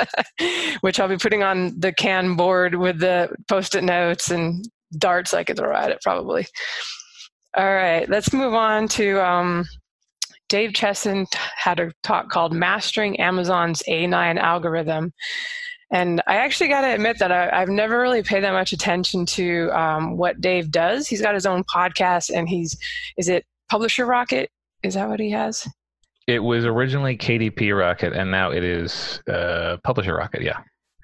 which I'll be putting on the can board with the post it notes and darts I could throw at it probably. All right, let's move on to um, Dave Chesson had a talk called Mastering Amazon's A9 Algorithm. And I actually got to admit that I, have never really paid that much attention to um, what Dave does. He's got his own podcast, and he's is it Publisher Rocket? Is that what he has? It was originally KDP Rocket, and now it is uh, Publisher Rocket. Yeah.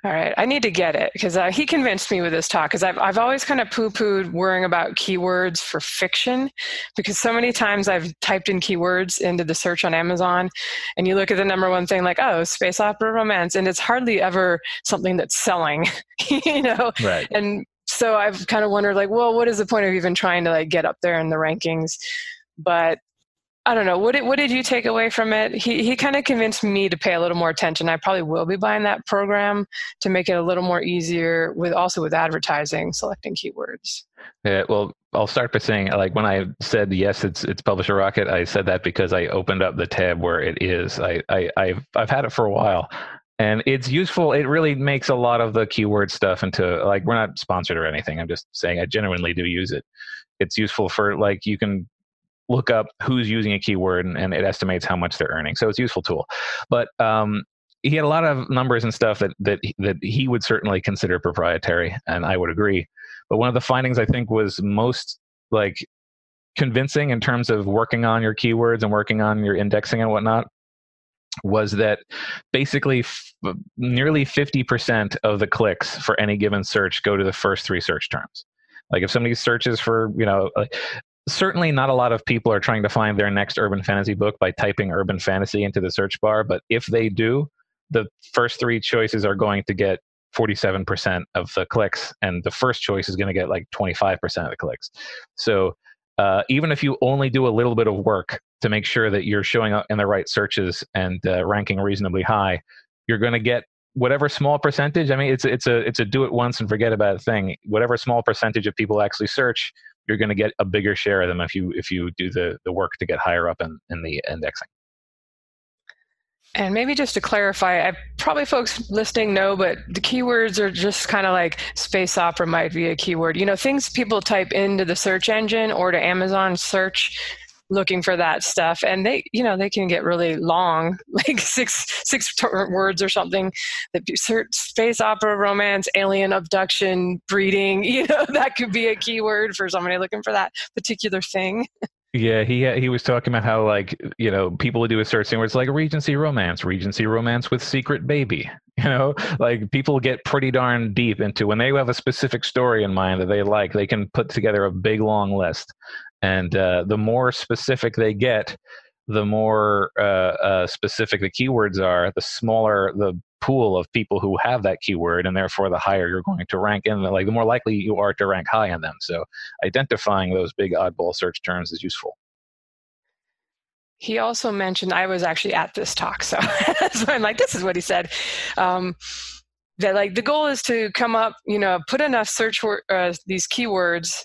All right, I need to get it because uh, he convinced me with this talk. Because I've I've always kind of poo pooed worrying about keywords for fiction, because so many times I've typed in keywords into the search on Amazon, and you look at the number one thing like oh space opera romance, and it's hardly ever something that's selling, you know. Right. And so I've kind of wondered like, well, what is the point of even trying to like get up there in the rankings? But I don't know. What did, what did you take away from it? He, he kind of convinced me to pay a little more attention. I probably will be buying that program to make it a little more easier with also with advertising, selecting keywords. Yeah, well, I'll start by saying like when I said yes, it's it's Publisher Rocket. I said that because I opened up the tab where it is. I, I I've I've had it for a while, and it's useful. It really makes a lot of the keyword stuff into like we're not sponsored or anything. I'm just saying I genuinely do use it. It's useful for like you can look up who's using a keyword and, and, it estimates how much they're earning. So it's a useful tool. But um, he had a lot of numbers and stuff that that that he would certainly consider proprietary, and I would agree. But one of the findings I think was most like convincing in terms of working on your keywords and working on your indexing and whatnot was that basically f- nearly 50% of the clicks for any given search go to the first three search terms like if somebody searches for you know certainly not a lot of people are trying to find their next urban fantasy book by typing urban fantasy into the search bar but if they do the first three choices are going to get 47% of the clicks and the first choice is going to get like 25% of the clicks. So uh, even if you only do a little bit of work to make sure that you're showing up in the right searches and uh, ranking reasonably high you're going to get whatever small percentage i mean it's it's a it's a do it once and forget about it thing. Whatever small percentage of people actually search you're going to get a bigger share of them if you if you do the the work to get higher up in, in the indexing. And maybe just to clarify, I probably folks listening know, but the keywords are just kind of like space opera might be a keyword. You know, things people type into the search engine or to Amazon search looking for that stuff. And they you know they can get really long like six six words or something. That search space opera romance alien abduction breeding you know that could be a keyword for somebody looking for that particular thing. Yeah, he he was talking about how like you know people would do a search thing where it's like Regency romance, Regency romance with secret baby. You know, like people get pretty darn deep into when they have a specific story in mind that they like, they can put together a big long list, and uh, the more specific they get, the more uh, uh, specific the keywords are, the smaller the pool of people who have that keyword, and therefore the higher you're going to rank in. Like the more likely you are to rank high on them. So identifying those big oddball search terms is useful. He also mentioned I was actually at this talk, so, so I'm like, this is what he said. Um, that like the goal is to come up, you know, put enough search for uh, these keywords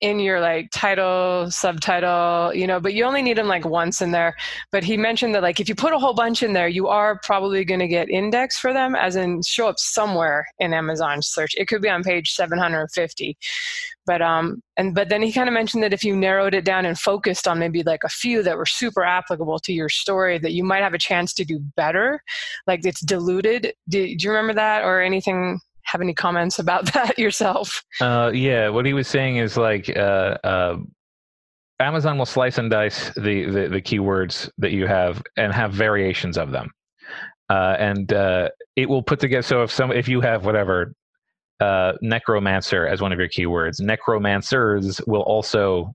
in your like title subtitle you know but you only need them like once in there. But he mentioned that like if you put a whole bunch in there you are probably going to get index for them as in show up somewhere in amazon search. It could be on page 750 but um and but then he kind of mentioned that if you narrowed it down and focused on maybe like a few that were super applicable to your story that you might have a chance to do better. Like it's diluted. Do, do you remember that or anything have any comments about that yourself? Uh, yeah, what he was saying is like uh, uh, Amazon will slice and dice the, the, the keywords that you have and have variations of them, uh, and uh, it will put together. So if some if you have whatever uh, necromancer as one of your keywords, necromancers will also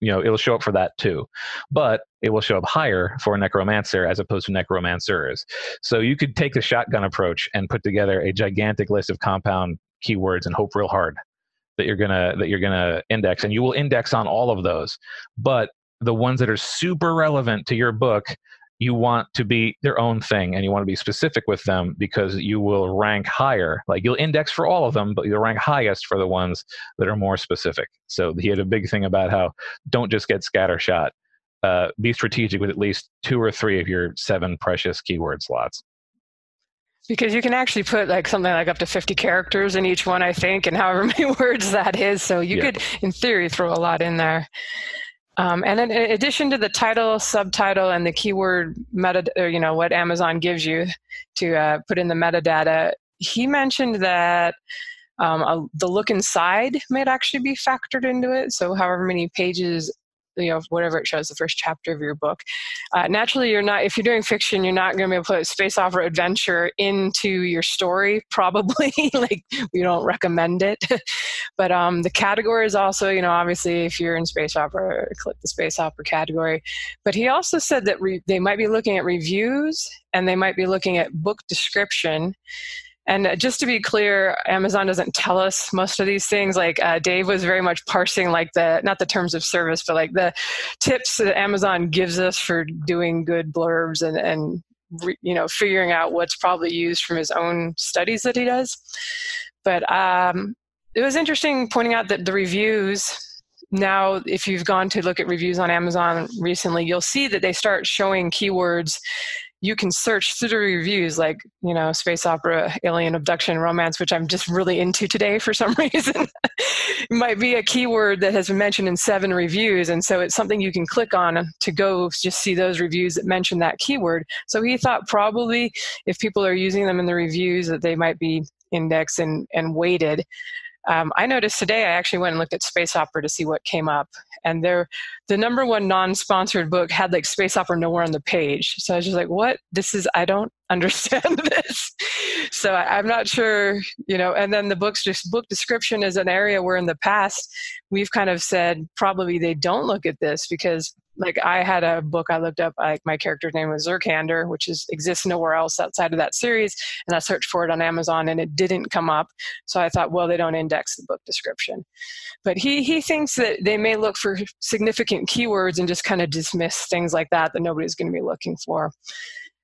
you know it'll show up for that too but it will show up higher for a necromancer as opposed to necromancers. So you could take the shotgun approach and put together a gigantic list of compound keywords and hope real hard that you're gonna that you're gonna index and you will index on all of those. But the ones that are super relevant to your book you want to be their own thing and you want to be specific with them because you will rank higher. Like you'll index for all of them, but you'll rank highest for the ones that are more specific. So he had a big thing about how don't just get scattershot. Uh, be strategic with at least two or three of your seven precious keyword slots. Because you can actually put like something like up to 50 characters in each one, I think, and however many words that is. So you yeah. could, in theory, throw a lot in there. Um, and in addition to the title, subtitle, and the keyword meta, or, you know, what Amazon gives you to uh, put in the metadata, he mentioned that um, a, the look inside might actually be factored into it. So, however many pages you know whatever it shows the first chapter of your book. Uh, naturally you're not if you're doing fiction you're not going to be able to put space opera adventure into your story probably like we don't recommend it. But um, the category is also you know obviously if you're in space opera click the space opera category. But he also said that re- they might be looking at reviews and they might be looking at book description and just to be clear, Amazon doesn't tell us most of these things. Like uh, Dave was very much parsing like the not the terms of service, but like the tips that Amazon gives us for doing good blurbs and and you know figuring out what's probably used from his own studies that he does. But um, it was interesting pointing out that the reviews now if you've gone to look at reviews on amazon recently you'll see that they start showing keywords you can search through reviews like you know space opera alien abduction romance which i'm just really into today for some reason. Might be a keyword that has been mentioned in seven reviews and so it's something you can click on to go just see those reviews that mention that keyword. So he thought probably if people are using them in the reviews that they might be indexed and, and weighted. Um, I noticed today I actually went and looked at Space Opera to see what came up, and there, the number one non-sponsored book had like Space Opera nowhere on the page. So I was just like, "What? This is I don't understand this." so I, I'm not sure, you know. And then the book's just book description is an area where in the past we've kind of said probably they don't look at this because like I had a book I looked up, like my character's name was Zerkander, which is exists nowhere else outside of that series, and I searched for it on Amazon and it didn't come up. So I thought, well, they don't index the book description. But he he thinks that they may look for significant keywords and just kind of dismiss things like that that nobody's going to be looking for.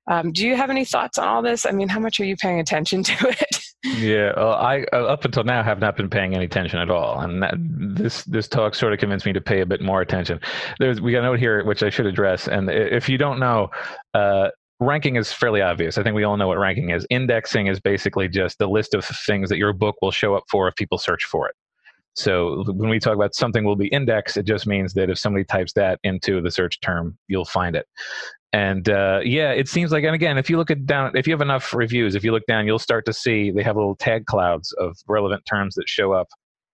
Um, do you have any thoughts on all this? I mean, how much are you paying attention to it? Yeah, well, I uh, up until now have not been paying any attention at all, and that, this this talk sort of convinced me to pay a bit more attention. There's we got a note here which I should address, and if you don't know. Uh, ranking is fairly obvious. I think we all know what ranking is. Indexing is basically just the list of things that your book will show up for if people search for it. So when we talk about something will be indexed, it just means that if somebody types that into the search term, you'll find it. And uh, yeah, it seems like, and again, if you look at down, if you have enough reviews, if you look down, you'll start to see they have little tag clouds of relevant terms that show up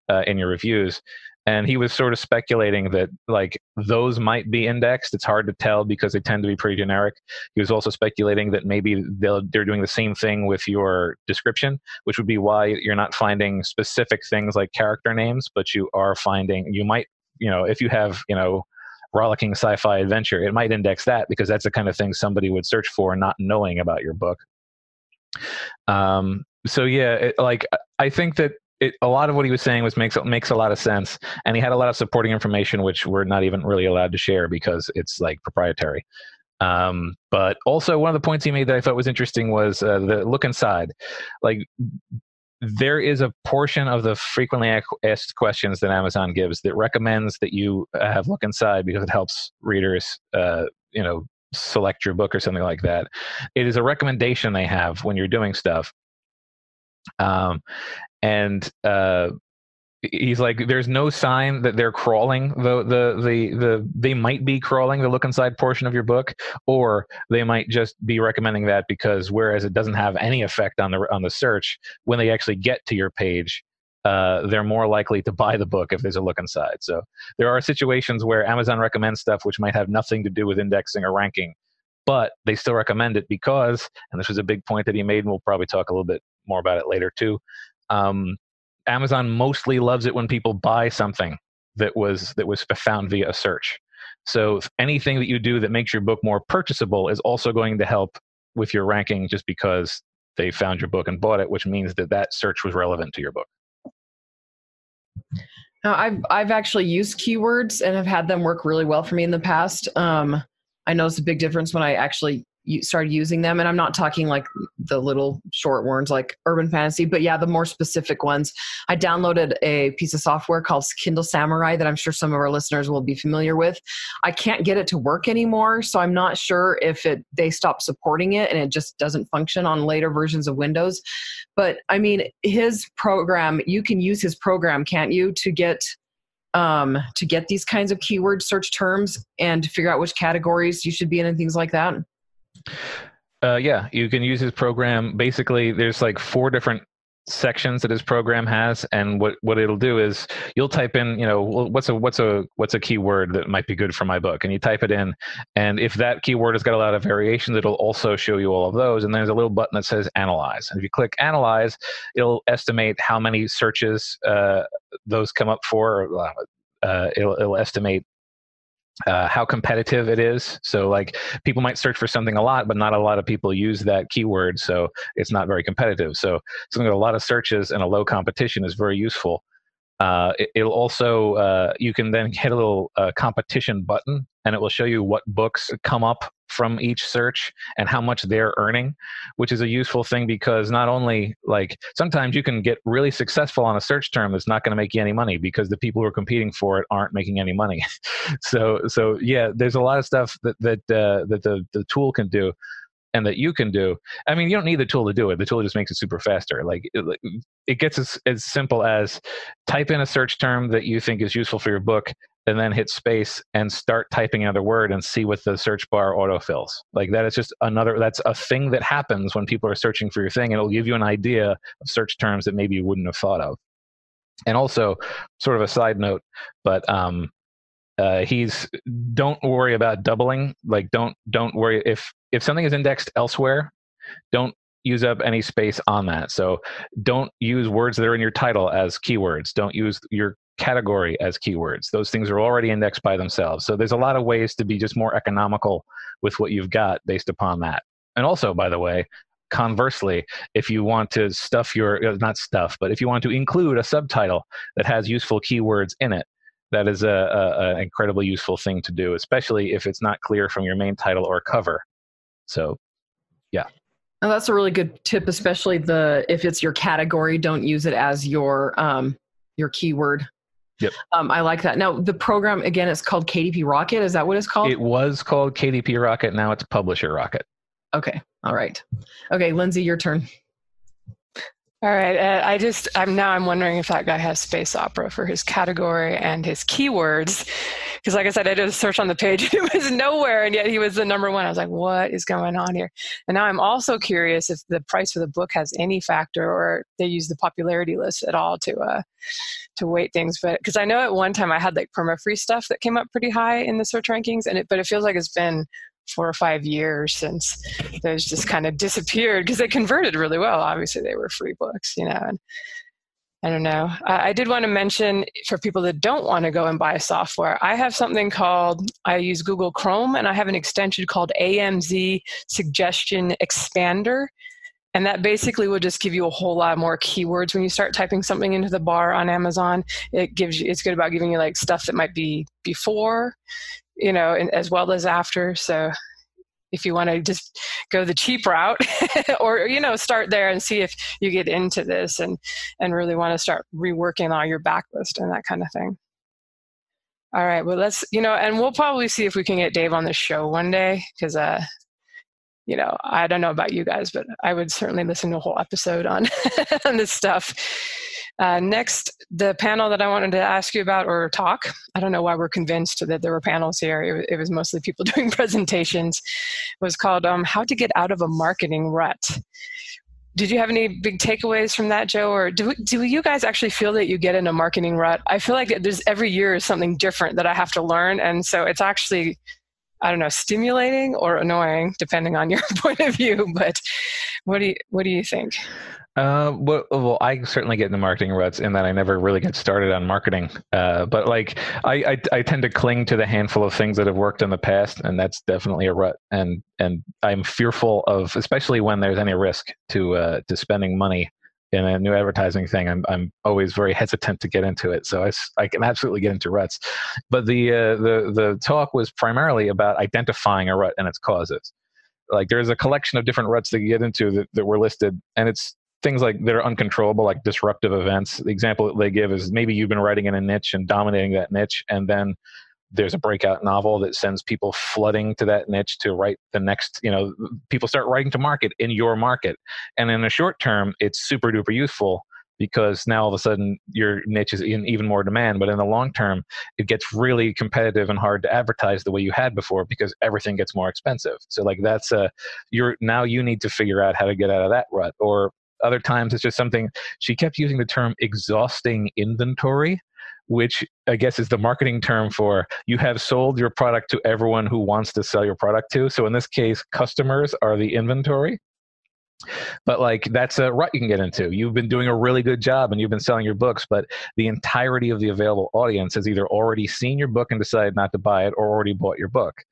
uh, in your reviews and he was sort of speculating that like those might be indexed. It's hard to tell because they tend to be pretty generic. He was also speculating that maybe they're they're doing the same thing with your description which would be why you're not finding specific things like character names but you are finding you might you know if you have you know rollicking sci-fi adventure it might index that because that's the kind of thing somebody would search for not knowing about your book. Um, so yeah it, like i think that it, a lot of what he was saying was makes makes a lot of sense, and he had a lot of supporting information which we're not even really allowed to share because it's like proprietary. Um, but also one of the points he made that I thought was interesting was uh, the look inside. Like there is a portion of the frequently asked questions that Amazon gives that recommends that you have look inside because it helps readers, uh, you know, select your book or something like that. It is a recommendation they have when you're doing stuff. Um, and uh, he's like there's no sign that they're crawling the, the the the they might be crawling the look inside portion of your book or they might just be recommending that because whereas it doesn't have any effect on the on the search when they actually get to your page uh, they're more likely to buy the book if there's a look inside. So there are situations where amazon recommends stuff which might have nothing to do with indexing or ranking but they still recommend it because and this was a big point that he made and we'll probably talk a little bit more about it later too um, Amazon mostly loves it when people buy something that was that was found via a search. So anything that you do that makes your book more purchasable is also going to help with your ranking just because they found your book and bought it, which means that that search was relevant to your book. Now, I've I've actually used keywords and have had them work really well for me in the past. Um, I noticed a big difference when I actually started using them. And i'm not talking like the little short ones like urban fantasy but yeah the more specific ones. I downloaded a piece of software called kindle samurai that i'm sure some of our listeners will be familiar with. I can't get it to work anymore so i'm not sure if it they stopped supporting it and it just doesn't function on later versions of windows. But i mean his program you can use his program can't you to get um, to get these kinds of keyword search terms and figure out which categories you should be in and things like that? Uh, yeah, you can use his program. Basically, there's like four different sections that his program has, and what what it'll do is you'll type in, you know, what's a what's a what's a keyword that might be good for my book, and you type it in, and if that keyword has got a lot of variations, it'll also show you all of those. And there's a little button that says Analyze, and if you click Analyze, it'll estimate how many searches uh, those come up for. Uh, it'll, it'll estimate uh, how competitive it is. So, like, people might search for something a lot, but not a lot of people use that keyword. So, it's not very competitive. So, something with a lot of searches and a low competition is very useful. Uh, it, will also, uh, you can then hit a little uh, competition button and it will show you what books come up from each search and how much they're earning, which is a useful thing because not only like sometimes you can get really successful on a search term that's not going to make you any money because the people who are competing for it aren't making any money. so so yeah, there's a lot of stuff that that uh, that the the tool can do and that you can do. I mean, you don't need the tool to do it. The tool just makes it super faster. Like it, it gets as, as simple as type in a search term that you think is useful for your book and then hit space and start typing another word and see what the search bar autofills. Like that is just another, that's a thing that happens when people are searching for your thing. And it'll give you an idea of search terms that maybe you wouldn't have thought of. And also, sort of a side note, but um, uh, he's don't worry about doubling. Like don't don't worry if if something is indexed elsewhere, don't use up any space on that. So don't use words that are in your title as keywords. Don't use your category as keywords. Those things are already indexed by themselves. So there's a lot of ways to be just more economical with what you've got based upon that. And also, by the way, conversely, if you want to stuff your, uh, not stuff, but if you want to include a subtitle that has useful keywords in it, that is a, a, incredibly useful thing to do, especially if it's not clear from your main title or cover. So, yeah. And that's a really good tip, especially the if it's your category, don't use it as your um, your keyword Yep. Um, I like that. Now, the program, again, it's called KDP Rocket. Is that what it's called? It was called KDP Rocket. Now it's Publisher Rocket. Okay. All right. Okay, Lindsay, your turn. All right. Uh, I just, I'm now, I'm wondering if that guy has space opera for his category and his keywords. Because, like I said, I did a search on the page, and it was nowhere, and yet he was the number one. I was like, what is going on here? And now I'm also curious if the price for the book has any factor or they use the popularity list at all to, uh, to weight things. But because I know at one time I had like perma free stuff that came up pretty high in the search rankings, and it, but it feels like it's been four or five years since those just kind of disappeared because they converted really well. Obviously, they were free books, you know. And I don't know. I, I did want to mention for people that don't want to go and buy software, I have something called, I use Google Chrome and I have an extension called AMZ Suggestion Expander. And that basically will just give you a whole lot more keywords when you start typing something into the bar on Amazon. It gives you, it's good about giving you like stuff that might be before you know, as well as after. So if you want to just go the cheap route or you know start there and see if you get into this and and really want to start reworking all your backlist and that kind of thing all right well let's you know and we'll probably see if we can get dave on the show one day because uh you know i don't know about you guys but i would certainly listen to a whole episode on on this stuff uh, next, the panel that I wanted to ask you about or talk, I don't know why we're convinced that there were panels here. It, it was mostly people doing presentations, was called um, How to Get Out of a Marketing Rut. Did you have any big takeaways from that, Jo? Or do, do you guys actually feel that you get in a marketing rut? I feel like there's every year is something different that I have to learn. And so it's actually I don't know, stimulating or annoying, depending on your point of view. But what do you what do you think? Uh, well, well, I certainly get into marketing ruts in that I never really get started on marketing. Uh, but like, I, I, I tend to cling to the handful of things that have worked in the past, and that's definitely a rut. And and I'm fearful of, especially when there's any risk to uh, to spending money in a new advertising thing. I'm I'm always very hesitant to get into it. So I, I can absolutely get into ruts. But the uh, the the talk was primarily about identifying a rut and its causes like there's a collection of different ruts that you get into that, that were listed and it's things like that are uncontrollable, like disruptive events. The example that they give is maybe you've been writing in a niche and dominating that niche, and then there's a breakout novel that sends people flooding to that niche to write the next, you know, people start writing to market in your market. And in the short term, it's super duper useful because now all of a sudden your niche is in even more demand. But in the long term, it gets really competitive and hard to advertise the way you had before because everything gets more expensive. So like that's a you're now you need to figure out how to get out of that rut. Or other times it's just something she kept using the term exhausting inventory which I guess is the marketing term for you have sold your product to everyone who wants to sell your product to. So in this case, customers are the inventory. But like that's a rut you can get into. You've been doing a really good job and you've been selling your books, but the entirety of the available audience has either already seen your book and decided not to buy it or already bought your book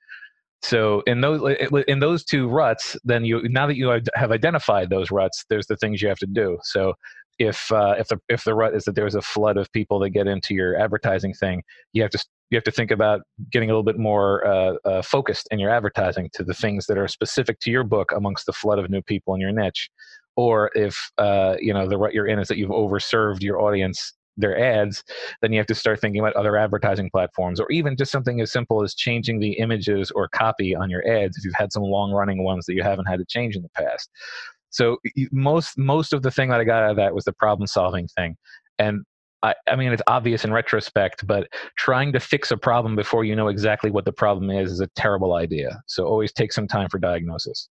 so in those in those two ruts then you now that you have identified those ruts there's the things you have to do. So if uh, if the if the rut is that there's a flood of people that get into your advertising thing you have to you have to think about getting a little bit more uh, uh, focused in your advertising to the things that are specific to your book amongst the flood of new people in your niche. Or if uh, you know the rut you're in is that you've overserved your audience their ads, then you have to start thinking about other advertising platforms, or even just something as simple as changing the images or copy on your ads if you've had some long running ones that you haven't had to change in the past. So most most of the thing that I got out of that was the problem solving thing, and I, I mean it's obvious in retrospect, but trying to fix a problem before you know exactly what the problem is is a terrible idea. So always take some time for diagnosis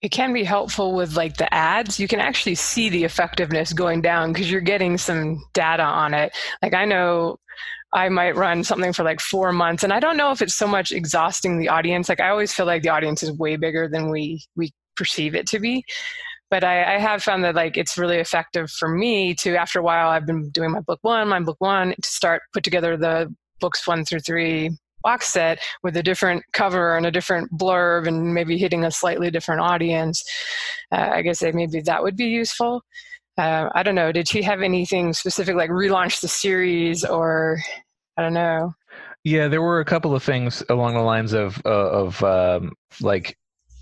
it can be helpful with like the ads. You can actually see the effectiveness going down because you're getting some data on it. Like i know i might run something for like four months and i don't know if it's so much exhausting the audience. Like i always feel like the audience is way bigger than we we perceive it to be. But I, I have found that like it's really effective for me to after a while i've been doing my book one my book one to start put together the books one through three box set with a different cover and a different blurb and maybe hitting a slightly different audience. Uh, I guess maybe that would be useful. Uh, I don't know. Did she have anything specific like relaunch the series or I don't know? Yeah, there were a couple of things along the lines of uh, of um, like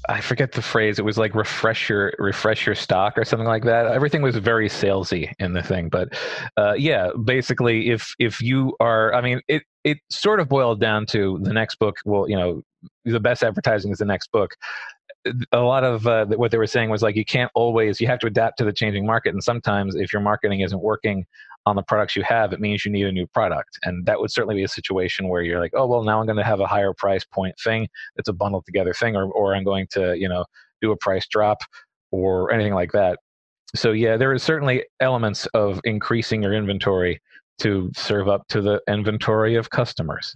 I forget the phrase. It was like refresh your refresh your stock or something like that. Everything was very salesy in the thing, but uh, yeah, basically, if if you are, I mean, it it sort of boiled down to the next book. Well, you know, the best advertising is the next book. a lot of uh, what they were saying was like you can't always you have to adapt to the changing market and sometimes if your marketing isn't working on the products you have it means you need a new product and that would certainly be a situation where you're like oh well now i'm going to have a higher price point thing that's a bundled together thing or, or i'm going to you know do a price drop or anything like that so yeah there is certainly elements of increasing your inventory to serve up to the inventory of customers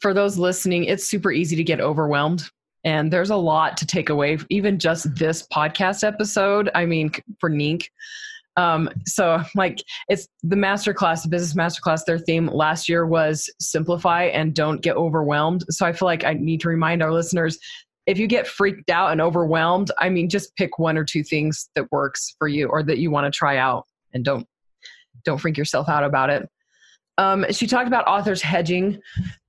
for those listening it's super easy to get overwhelmed and there's a lot to take away, even just this podcast episode. I mean, for NINC. Um, so like it's the masterclass, the business masterclass, their theme last year was simplify and don't get overwhelmed. So I feel like I need to remind our listeners if you get freaked out and overwhelmed, I mean, just pick one or two things that works for you or that you want to try out and don't don't freak yourself out about it. Um, she talked about authors hedging.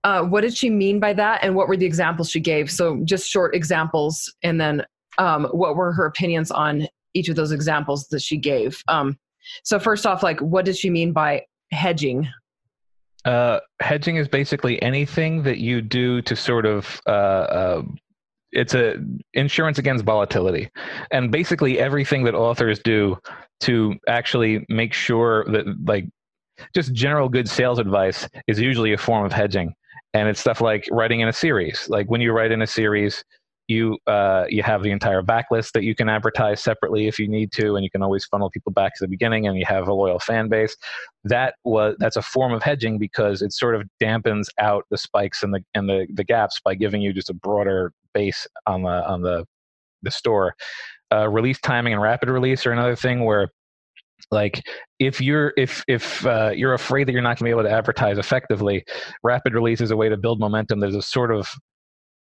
Uh, what did she mean by that, and what were the examples she gave? So, just short examples, and then um, what were her opinions on each of those examples that she gave? Um, so, first off, like, what does she mean by hedging? Uh, hedging is basically anything that you do to sort of uh, uh, it's a insurance against volatility and basically everything that authors do to actually make sure that like just general good sales advice is usually a form of hedging and it's stuff like writing in a series like when you write in a series you uh, you have the entire backlist that you can advertise separately if you need to and you can always funnel people back to the beginning and you have a loyal fan base. That was that's a form of hedging because it sort of dampens out the spikes and the and the, the gaps by giving you just a broader base on the on the the store. Uh, release timing and rapid release are another thing where like if you're if if uh, you're afraid that you're not going to be able to advertise effectively rapid release is a way to build momentum. There's a sort of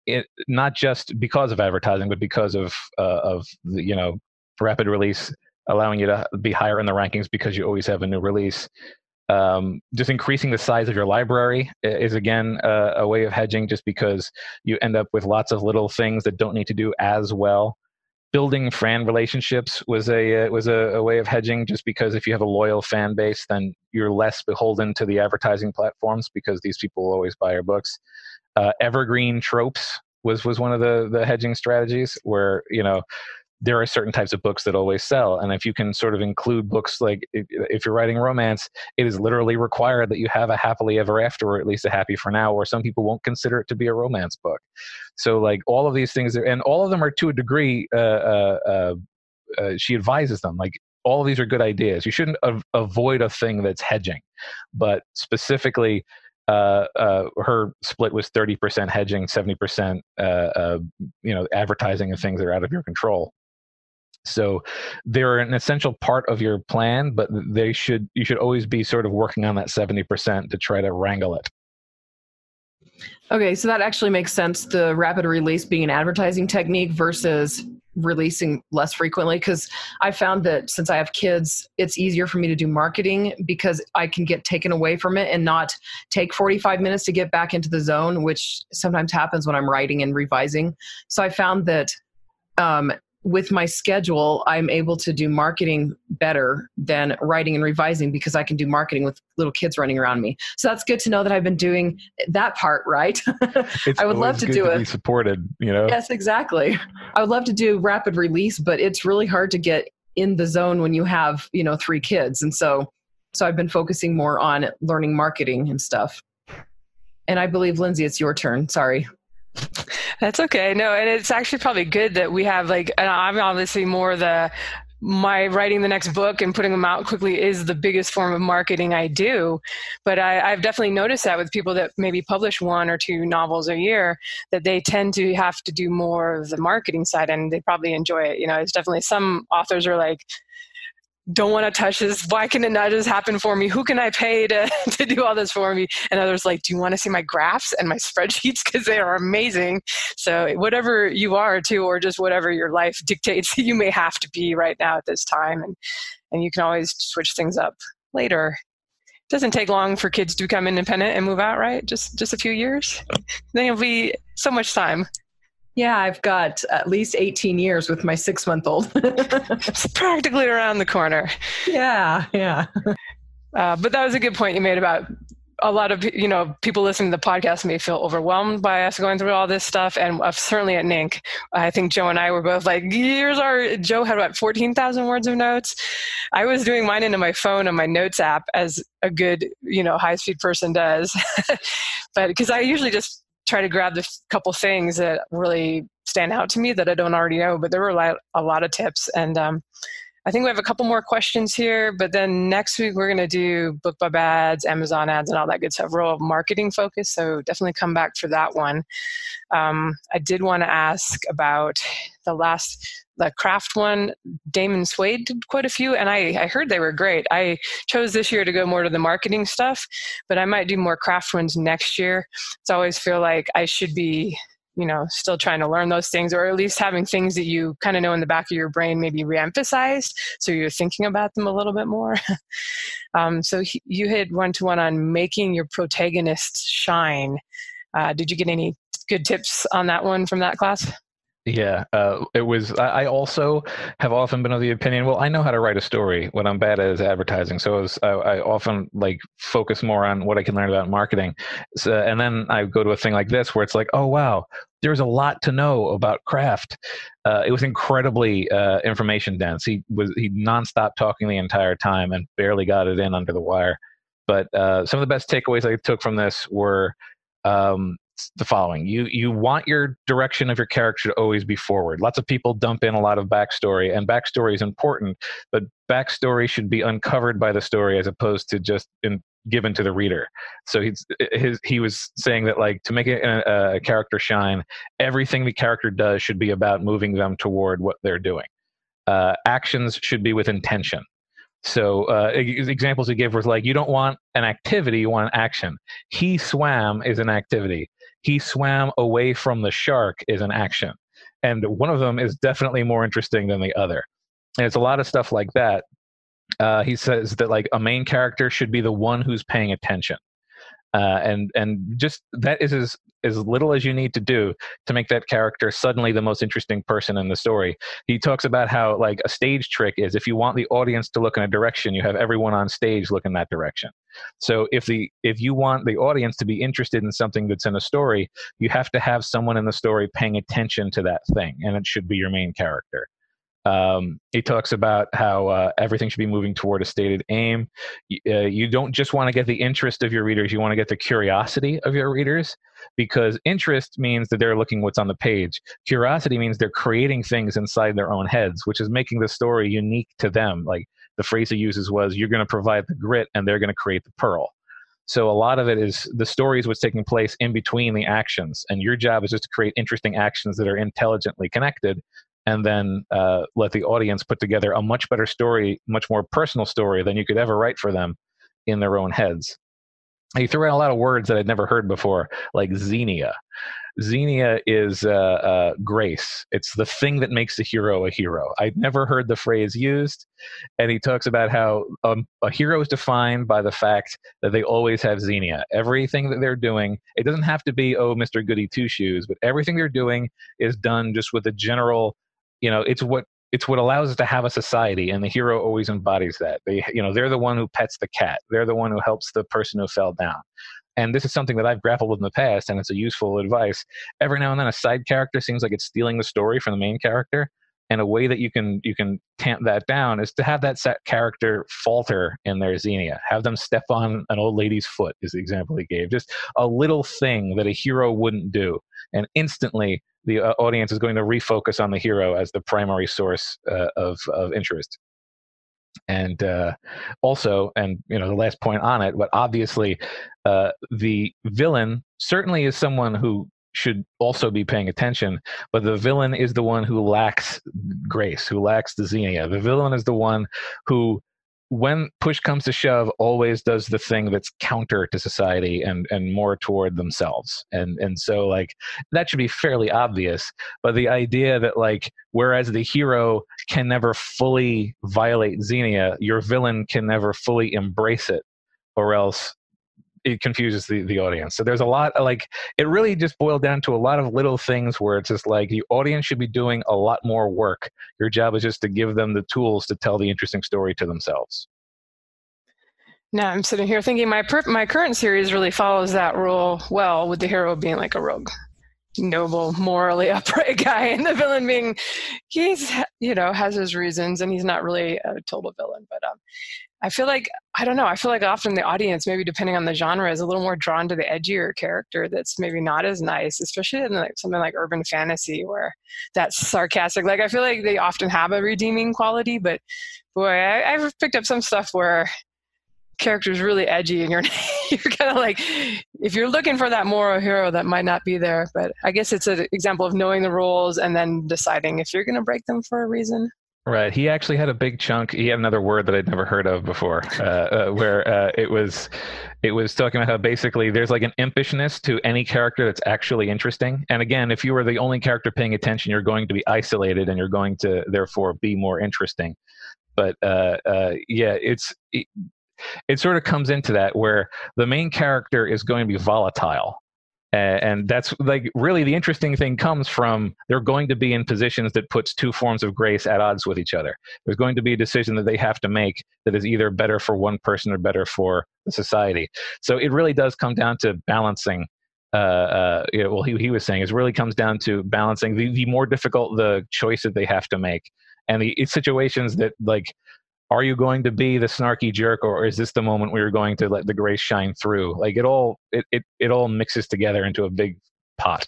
it, not just because of advertising but because of uh, of the, you know rapid release allowing you to be higher in the rankings because you always have a new release. Um, just increasing the size of your library is again uh, a way of hedging just because you end up with lots of little things that don't need to do as well. Building fan relationships was a uh, was a, a, way of hedging just because if you have a loyal fan base then you're less beholden to the advertising platforms because these people will always buy your books uh, evergreen tropes was was one of the the hedging strategies where you know there are certain types of books that always sell. And if you can sort of include books like if, you're writing romance it is literally required that you have a happily ever after or at least a happy for now or some people won't consider it to be a romance book. So like all of these things are, and all of them are to a degree uh, uh, uh, uh she advises them like all of these are good ideas. You shouldn't av- avoid a thing that's hedging. But specifically uh, uh, her split was 30% hedging, 70% uh, uh, you know advertising and things that are out of your control. So they're an essential part of your plan, but they should you should always be sort of working on that 70% to try to wrangle it. Okay, so that actually makes sense. The rapid release being an advertising technique versus releasing less frequently because I found that since I have kids, it's easier for me to do marketing because I can get taken away from it and not take 45 minutes to get back into the zone, which sometimes happens when I'm writing and revising. So I found that um, with my schedule, I'm able to do marketing better than writing and revising because I can do marketing with little kids running around me. So that's good to know that I've been doing that part right. I would love to do it. Supported, you know. Yes, exactly. I would love to do rapid release, but it's really hard to get in the zone when you have you know three kids, and so so I've been focusing more on learning marketing and stuff. And I believe Lindsay, it's your turn. Sorry. That's okay. No, and it's actually probably good that we have like, and I'm obviously more the my writing the next book and putting them out quickly is the biggest form of marketing I do. But I, have definitely noticed that with people that maybe publish one or two novels a year, that they tend to have to do more of the marketing side and they probably enjoy it. You know, it's definitely some authors are like, don't want to touch this. Why can it not just happen for me? Who can I pay to, to do all this for me? And others like, do you want to see my graphs and my spreadsheets? Because they are amazing. So whatever you are too, or just whatever your life dictates, you may have to be right now at this time. And, and you can always switch things up later. It doesn't take long for kids to become independent and move out, right? Just, just a few years. Then you'll be so much time. Yeah, I've got at least 18 years with my six month old. it's practically around the corner. Yeah, yeah. Uh, but that was a good point you made about a lot of you know people listening to the podcast may feel overwhelmed by us going through all this stuff and uh, certainly at NINC i think Jo and i were both like here's our Jo had about 14000 words of notes i was doing mine into my phone and my notes app as a good you know high speed person does but because i usually just try to grab the couple things that really stand out to me that i don't already know but there were a lot, a lot of tips and um, I think we have a couple more questions here, but then next week we're going to do BookBub ads, Amazon ads, and all that good stuff. Real marketing focus, so definitely come back for that one. Um, I did want to ask about the last the craft one. Damon Suede did quite a few, and I, I heard they were great. I chose this year to go more to the marketing stuff, but I might do more craft ones next year. It's always feel like I should be you know still trying to learn those things or at least having things that you kind of know in the back of your brain maybe reemphasized so you're thinking about them a little bit more um, so he, you had one to one on making your protagonists shine uh, did you get any good tips on that one from that class yeah, uh, it was. I, also have often been of the opinion. Well, I know how to write a story. What I'm bad at is advertising. So I, was, I, I often like focus more on what I can learn about marketing. So, and then I go to a thing like this where it's like, oh wow, there's a lot to know about craft. Uh, it was incredibly uh, information dense. He was he nonstop talking the entire time and barely got it in under the wire. But uh, some of the best takeaways I took from this were. Um, the following you you want your direction of your character to always be forward. Lots of people dump in a lot of backstory and backstory is important but backstory should be uncovered by the story as opposed to just in, given to the reader. So he's his, he was saying that like to make a, a character shine everything the character does should be about moving them toward what they're doing. Uh, actions should be with intention. So uh, examples he gave was like, you don't want an activity, you want an action. He swam is an activity he swam away from the shark is an action. And one of them is definitely more interesting than the other. And it's a lot of stuff like that. Uh, he says that like a main character should be the one who's paying attention. Uh, and and just that is as as little as you need to do to make that character suddenly the most interesting person in the story. He talks about how like a stage trick is if you want the audience to look in a direction, you have everyone on stage look in that direction. So if the if you want the audience to be interested in something that's in a story, you have to have someone in the story paying attention to that thing, and it should be your main character. Um, he talks about how uh, everything should be moving toward a stated aim. Uh, you don't just want to get the interest of your readers, you want to get the curiosity of your readers because interest means that they're looking what's on the page. Curiosity means they're creating things inside their own heads, which is making the story unique to them. Like the phrase he uses was, you're going to provide the grit and they're going to create the pearl. So a lot of it is the stories what's taking place in between the actions, and your job is just to create interesting actions that are intelligently connected and then uh, let the audience put together a much better story, much more personal story than you could ever write for them in their own heads. He threw in a lot of words that I'd never heard before, like xenia. Xenia is uh, uh, grace. It's the thing that makes the hero a hero. I'd never heard the phrase used, and he talks about how um, a hero is defined by the fact that they always have xenia. Everything that they're doing, it doesn't have to be oh, Mr. Goody Two Shoes, but everything they're doing is done just with a general you know it's what it's what allows us to have a society and the hero always embodies that. They you know they're the one who pets the cat. They're the one who helps the person who fell down. And this is something that i've grappled with in the past and it's a useful advice. Every now and then a side character seems like it's stealing the story from the main character and a way that you can you can tamp that down is to have that set character falter in their xenia. Have them step on an old lady's foot is the example he gave. Just a little thing that a hero wouldn't do. And instantly the uh, audience is going to refocus on the hero as the primary source uh, of of interest. And uh, also and you know the last point on it but obviously uh, the villain certainly is someone who should also be paying attention but the villain is the one who lacks grace who lacks the xenia. The villain is the one who when push comes to shove always does the thing that's counter to society and and more toward themselves. And and so like that should be fairly obvious but the idea that like whereas the hero can never fully violate xenia your villain can never fully embrace it or else it confuses the, the audience. So there's a lot like it really just boiled down to a lot of little things where it's just like the audience should be doing a lot more work. Your job is just to give them the tools to tell the interesting story to themselves. Now I'm sitting here thinking my per- my current series really follows that rule well, with the hero being like a rogue, noble, morally upright guy, and the villain being he's you know has his reasons, and he's not really a total villain. But um, I feel like I don't know. I feel like often the audience, maybe depending on the genre, is a little more drawn to the edgier character that's maybe not as nice, especially in like something like urban fantasy where that's sarcastic. Like I feel like they often have a redeeming quality, but boy, I, I've picked up some stuff where character's really edgy and you're you're kind of like if you're looking for that moral hero that might not be there but i guess it's an example of knowing the rules and then deciding if you're going to break them for a reason Right. He actually had a big chunk. He had another word that I'd never heard of before, uh, uh, where uh, it was, it was talking about how basically there's like an impishness to any character that's actually interesting. And again, if you are the only character paying attention, you're going to be isolated, and you're going to therefore be more interesting. But uh, uh, yeah, it's it, it sort of comes into that where the main character is going to be volatile and that's like really the interesting thing comes from they're going to be in positions that puts two forms of grace at odds with each other. There's going to be a decision that they have to make that is either better for one person or better for the society. So it really does come down to balancing uh, uh, you know, well, he, he was saying it really comes down to balancing the, the more difficult the choice that they have to make and the situations that like are you going to be the snarky jerk or is this the moment where you're going to let the grace shine through like it all it, it, it all mixes together into a big pot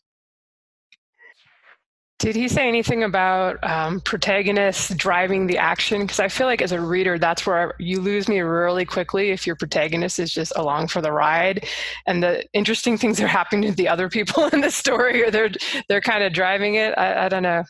did he say anything about um, protagonists driving the action? Because I feel like as a reader, that's where you lose me really quickly if your protagonist is just along for the ride, and the interesting things are happening to the other people in the story, or they're they're kind of driving it. I, I don't know.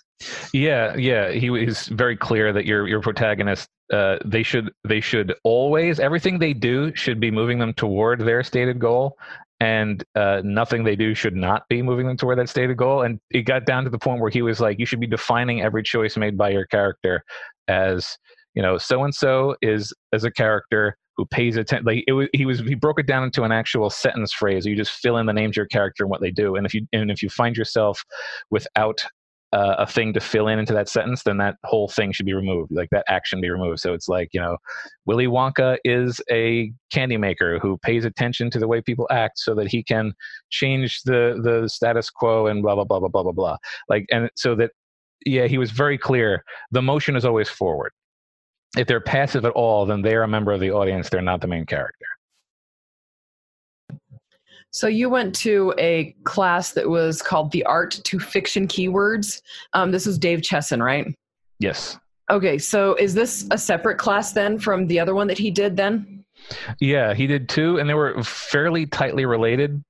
Yeah, yeah, he was very clear that your your protagonist uh, they should they should always everything they do should be moving them toward their stated goal and uh, nothing they do should not be moving them toward that stated goal and it got down to the point where he was like you should be defining every choice made by your character as you know so and so is as a character who pays attention like it was he was he broke it down into an actual sentence phrase you just fill in the names of your character and what they do and if you and if you find yourself without uh, a thing to fill in into that sentence, then that whole thing should be removed. Like that action be removed. So it's like you know, Willy Wonka is a candy maker who pays attention to the way people act, so that he can change the the status quo and blah blah blah blah blah blah blah. Like and so that yeah, he was very clear. The motion is always forward. If they're passive at all, then they are a member of the audience. They're not the main character. So you went to a class that was called the Art to Fiction Keywords. Um, this was Dave Chesson, right? Yes. Okay, so is this a separate class then from the other one that he did then? Yeah, he did two, and they were fairly tightly related.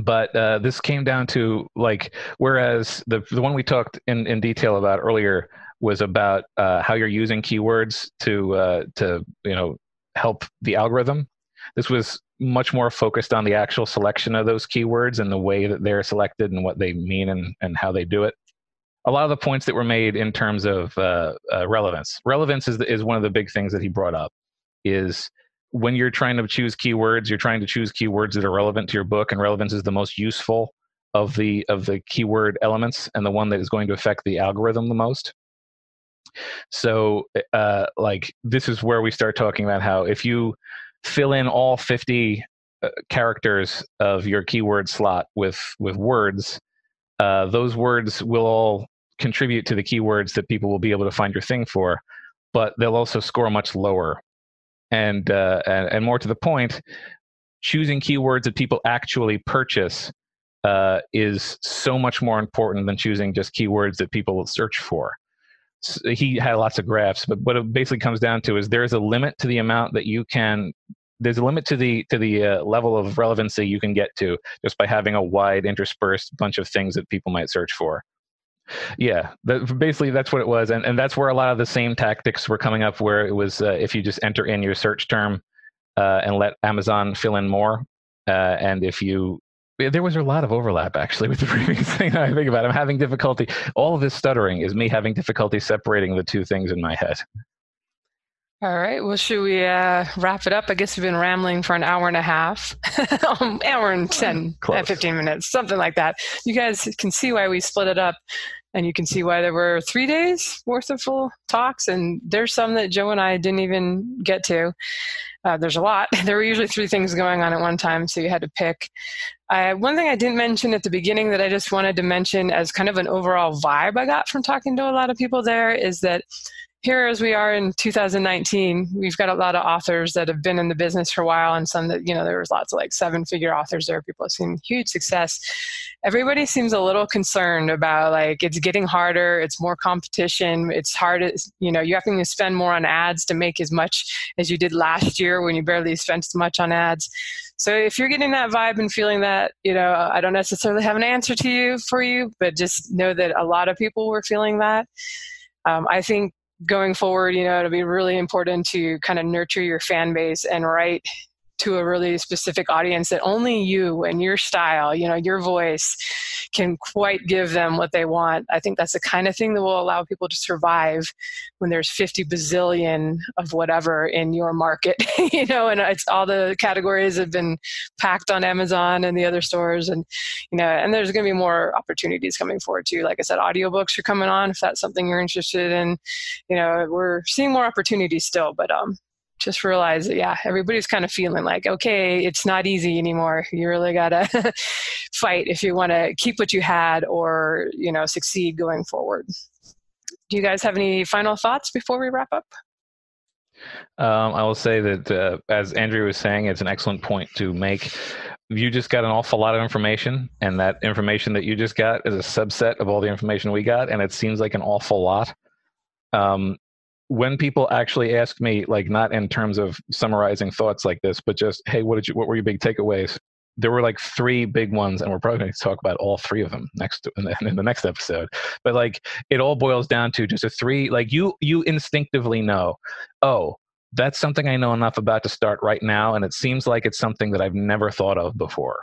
But uh, this came down to like, whereas the the one we talked in, in detail about earlier was about uh, how you're using keywords to uh, to you know help the algorithm. This was much more focused on the actual selection of those keywords and the way that they're selected and what they mean and, and how they do it. A lot of the points that were made in terms of uh, uh, relevance. Relevance is, is one of the big things that he brought up. Is when you're trying to choose keywords, you're trying to choose keywords that are relevant to your book, and relevance is the most useful of the of the keyword elements and the one that is going to affect the algorithm the most. So, uh, like this is where we start talking about how if you fill in all 50 uh, characters of your keyword slot with with words. Uh, those words will all contribute to the keywords that people will be able to find your thing for but they'll also score much lower. And uh, and, and more to the point choosing keywords that people actually purchase uh, is so much more important than choosing just keywords that people search for he had lots of graphs, but what it basically comes down to is there's a limit to the amount that you can. There's a limit to the to the uh, level of relevancy you can get to just by having a wide interspersed bunch of things that people might search for. Yeah, that, basically that's what it was, and and that's where a lot of the same tactics were coming up. Where it was uh, if you just enter in your search term uh, and let Amazon fill in more, uh, and if you there was a lot of overlap actually with the previous thing I think about. I'm having difficulty. All of this stuttering is me having difficulty separating the two things in my head. All right. Well, should we uh, wrap it up? I guess we've been rambling for an hour and a half, um, hour and 10, uh, 15 minutes, something like that. You guys can see why we split it up. And you can see why there were three days worth of full talks. And there's some that Jo and I didn't even get to. Uh, there's a lot. There were usually three things going on at one time, so you had to pick. Uh, one thing I didn't mention at the beginning that I just wanted to mention as kind of an overall vibe I got from talking to a lot of people there is that here as we are in 2019 we've got a lot of authors that have been in the business for a while and some that you know there was lots of like seven figure authors there. People have seen huge success. Everybody seems a little concerned about like it's getting harder it's more competition it's hard you know you have to spend more on ads to make as much as you did last year when you barely spent as much on ads. So if you're getting that vibe and feeling that you know i don't necessarily have an answer to you for you but just know that a lot of people were feeling that. Um, I think going forward, you know, it'll be really important to kind of nurture your fan base and write to a really specific audience that only you and your style, you know, your voice can quite give them what they want. I think that's the kind of thing that will allow people to survive when there's 50 bazillion of whatever in your market, you know, and it's all the categories have been packed on Amazon and the other stores and you know, and there's going to be more opportunities coming forward too. Like I said, audiobooks are coming on if that's something you're interested in. You know, we're seeing more opportunities still, but um just realize that yeah everybody's kind of feeling like okay it's not easy anymore. You really gotta fight if you want to keep what you had or you know succeed going forward. Do you guys have any final thoughts before we wrap up? Um, i will say that uh, as Andrea was saying it's an excellent point to make. You just got an awful lot of information and that information that you just got is a subset of all the information we got and it seems like an awful lot. Um, when people actually ask me, like not in terms of summarizing thoughts like this, but just, hey, what did you, what were your big takeaways? There were like three big ones, and we're probably going to talk about all three of them next in the, in the next episode. But like, it all boils down to just a three. Like you, you instinctively know, oh, that's something I know enough about to start right now, and it seems like it's something that I've never thought of before.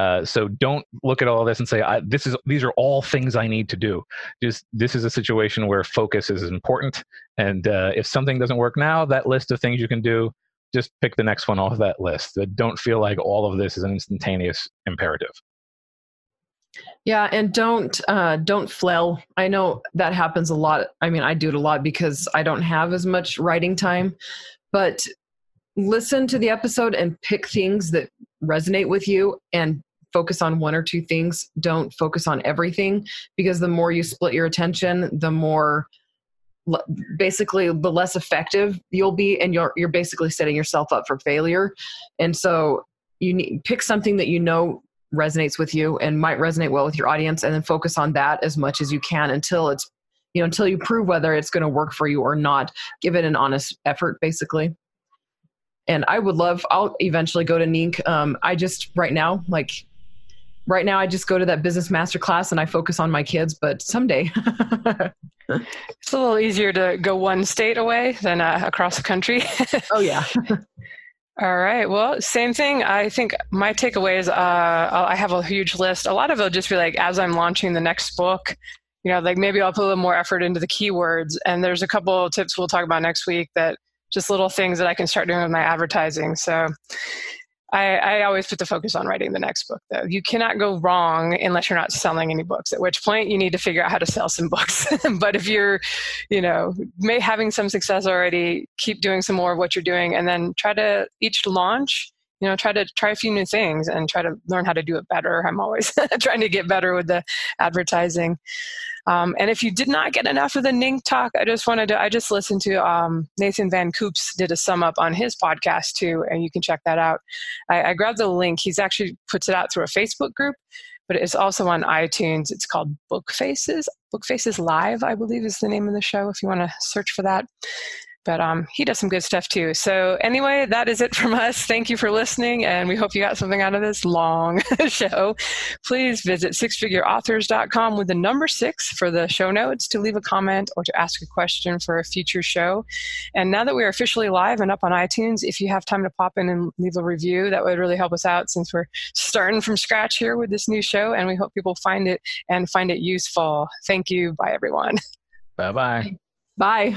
Uh, so don't look at all this and say this is these are all things I need to do. Just this is a situation where focus is important, and uh, if something doesn't work now, that list of things you can do, just pick the next one off that list. Don't feel like all of this is an instantaneous imperative. Yeah, and don't uh, don't flail. I know that happens a lot. I mean, I do it a lot because I don't have as much writing time, but listen to the episode and pick things that resonate with you and focus on one or two things. Don't focus on everything because the more you split your attention, the more basically the less effective you'll be and you're you're basically setting yourself up for failure. And so you need pick something that you know resonates with you and might resonate well with your audience and then focus on that as much as you can until it's you know until you prove whether it's going to work for you or not. Give it an honest effort basically and I would love. I'll eventually go to NINC Um, I just right now, like right now, I just go to that business master class and I focus on my kids. But someday, it's a little easier to go one state away than uh, across the country. oh yeah. All right. Well, same thing. I think my takeaways. Uh, I have a huge list. A lot of it will just be like as I'm launching the next book. You know, like maybe I'll put a little more effort into the keywords. And there's a couple tips we'll talk about next week that just little things that I can start doing with my advertising. So I, I, always put the focus on writing the next book, though. You cannot go wrong unless you're not selling any books, at which point you need to figure out how to sell some books. but if you're, you know, may, having some success already, keep doing some more of what you're doing and then try to each launch, you know, try to try a few new things and try to learn how to do it better. I'm always trying to get better with the advertising. Um, and if you did not get enough of the NINC talk, I just wanted to, I just listened to um, Nathan Van Coops did a sum up on his podcast too, and you can check that out. I, I grabbed the link. He's actually puts it out through a Facebook group, but it's also on iTunes. It's called Book Faces. Book Faces Live, I believe, is the name of the show if you want to search for that but um, he does some good stuff too. So anyway, that is it from us. Thank you for listening, and we hope you got something out of this long show. Please visit sixfigureauthors.com with the number six for the show notes to leave a comment or to ask a question for a future show. And now that we are officially live and up on iTunes, if you have time to pop in and leave a review, that would really help us out since we're starting from scratch here with this new show, and we hope people find it and find it useful. Thank you. Bye, everyone. Bye-bye. Bye.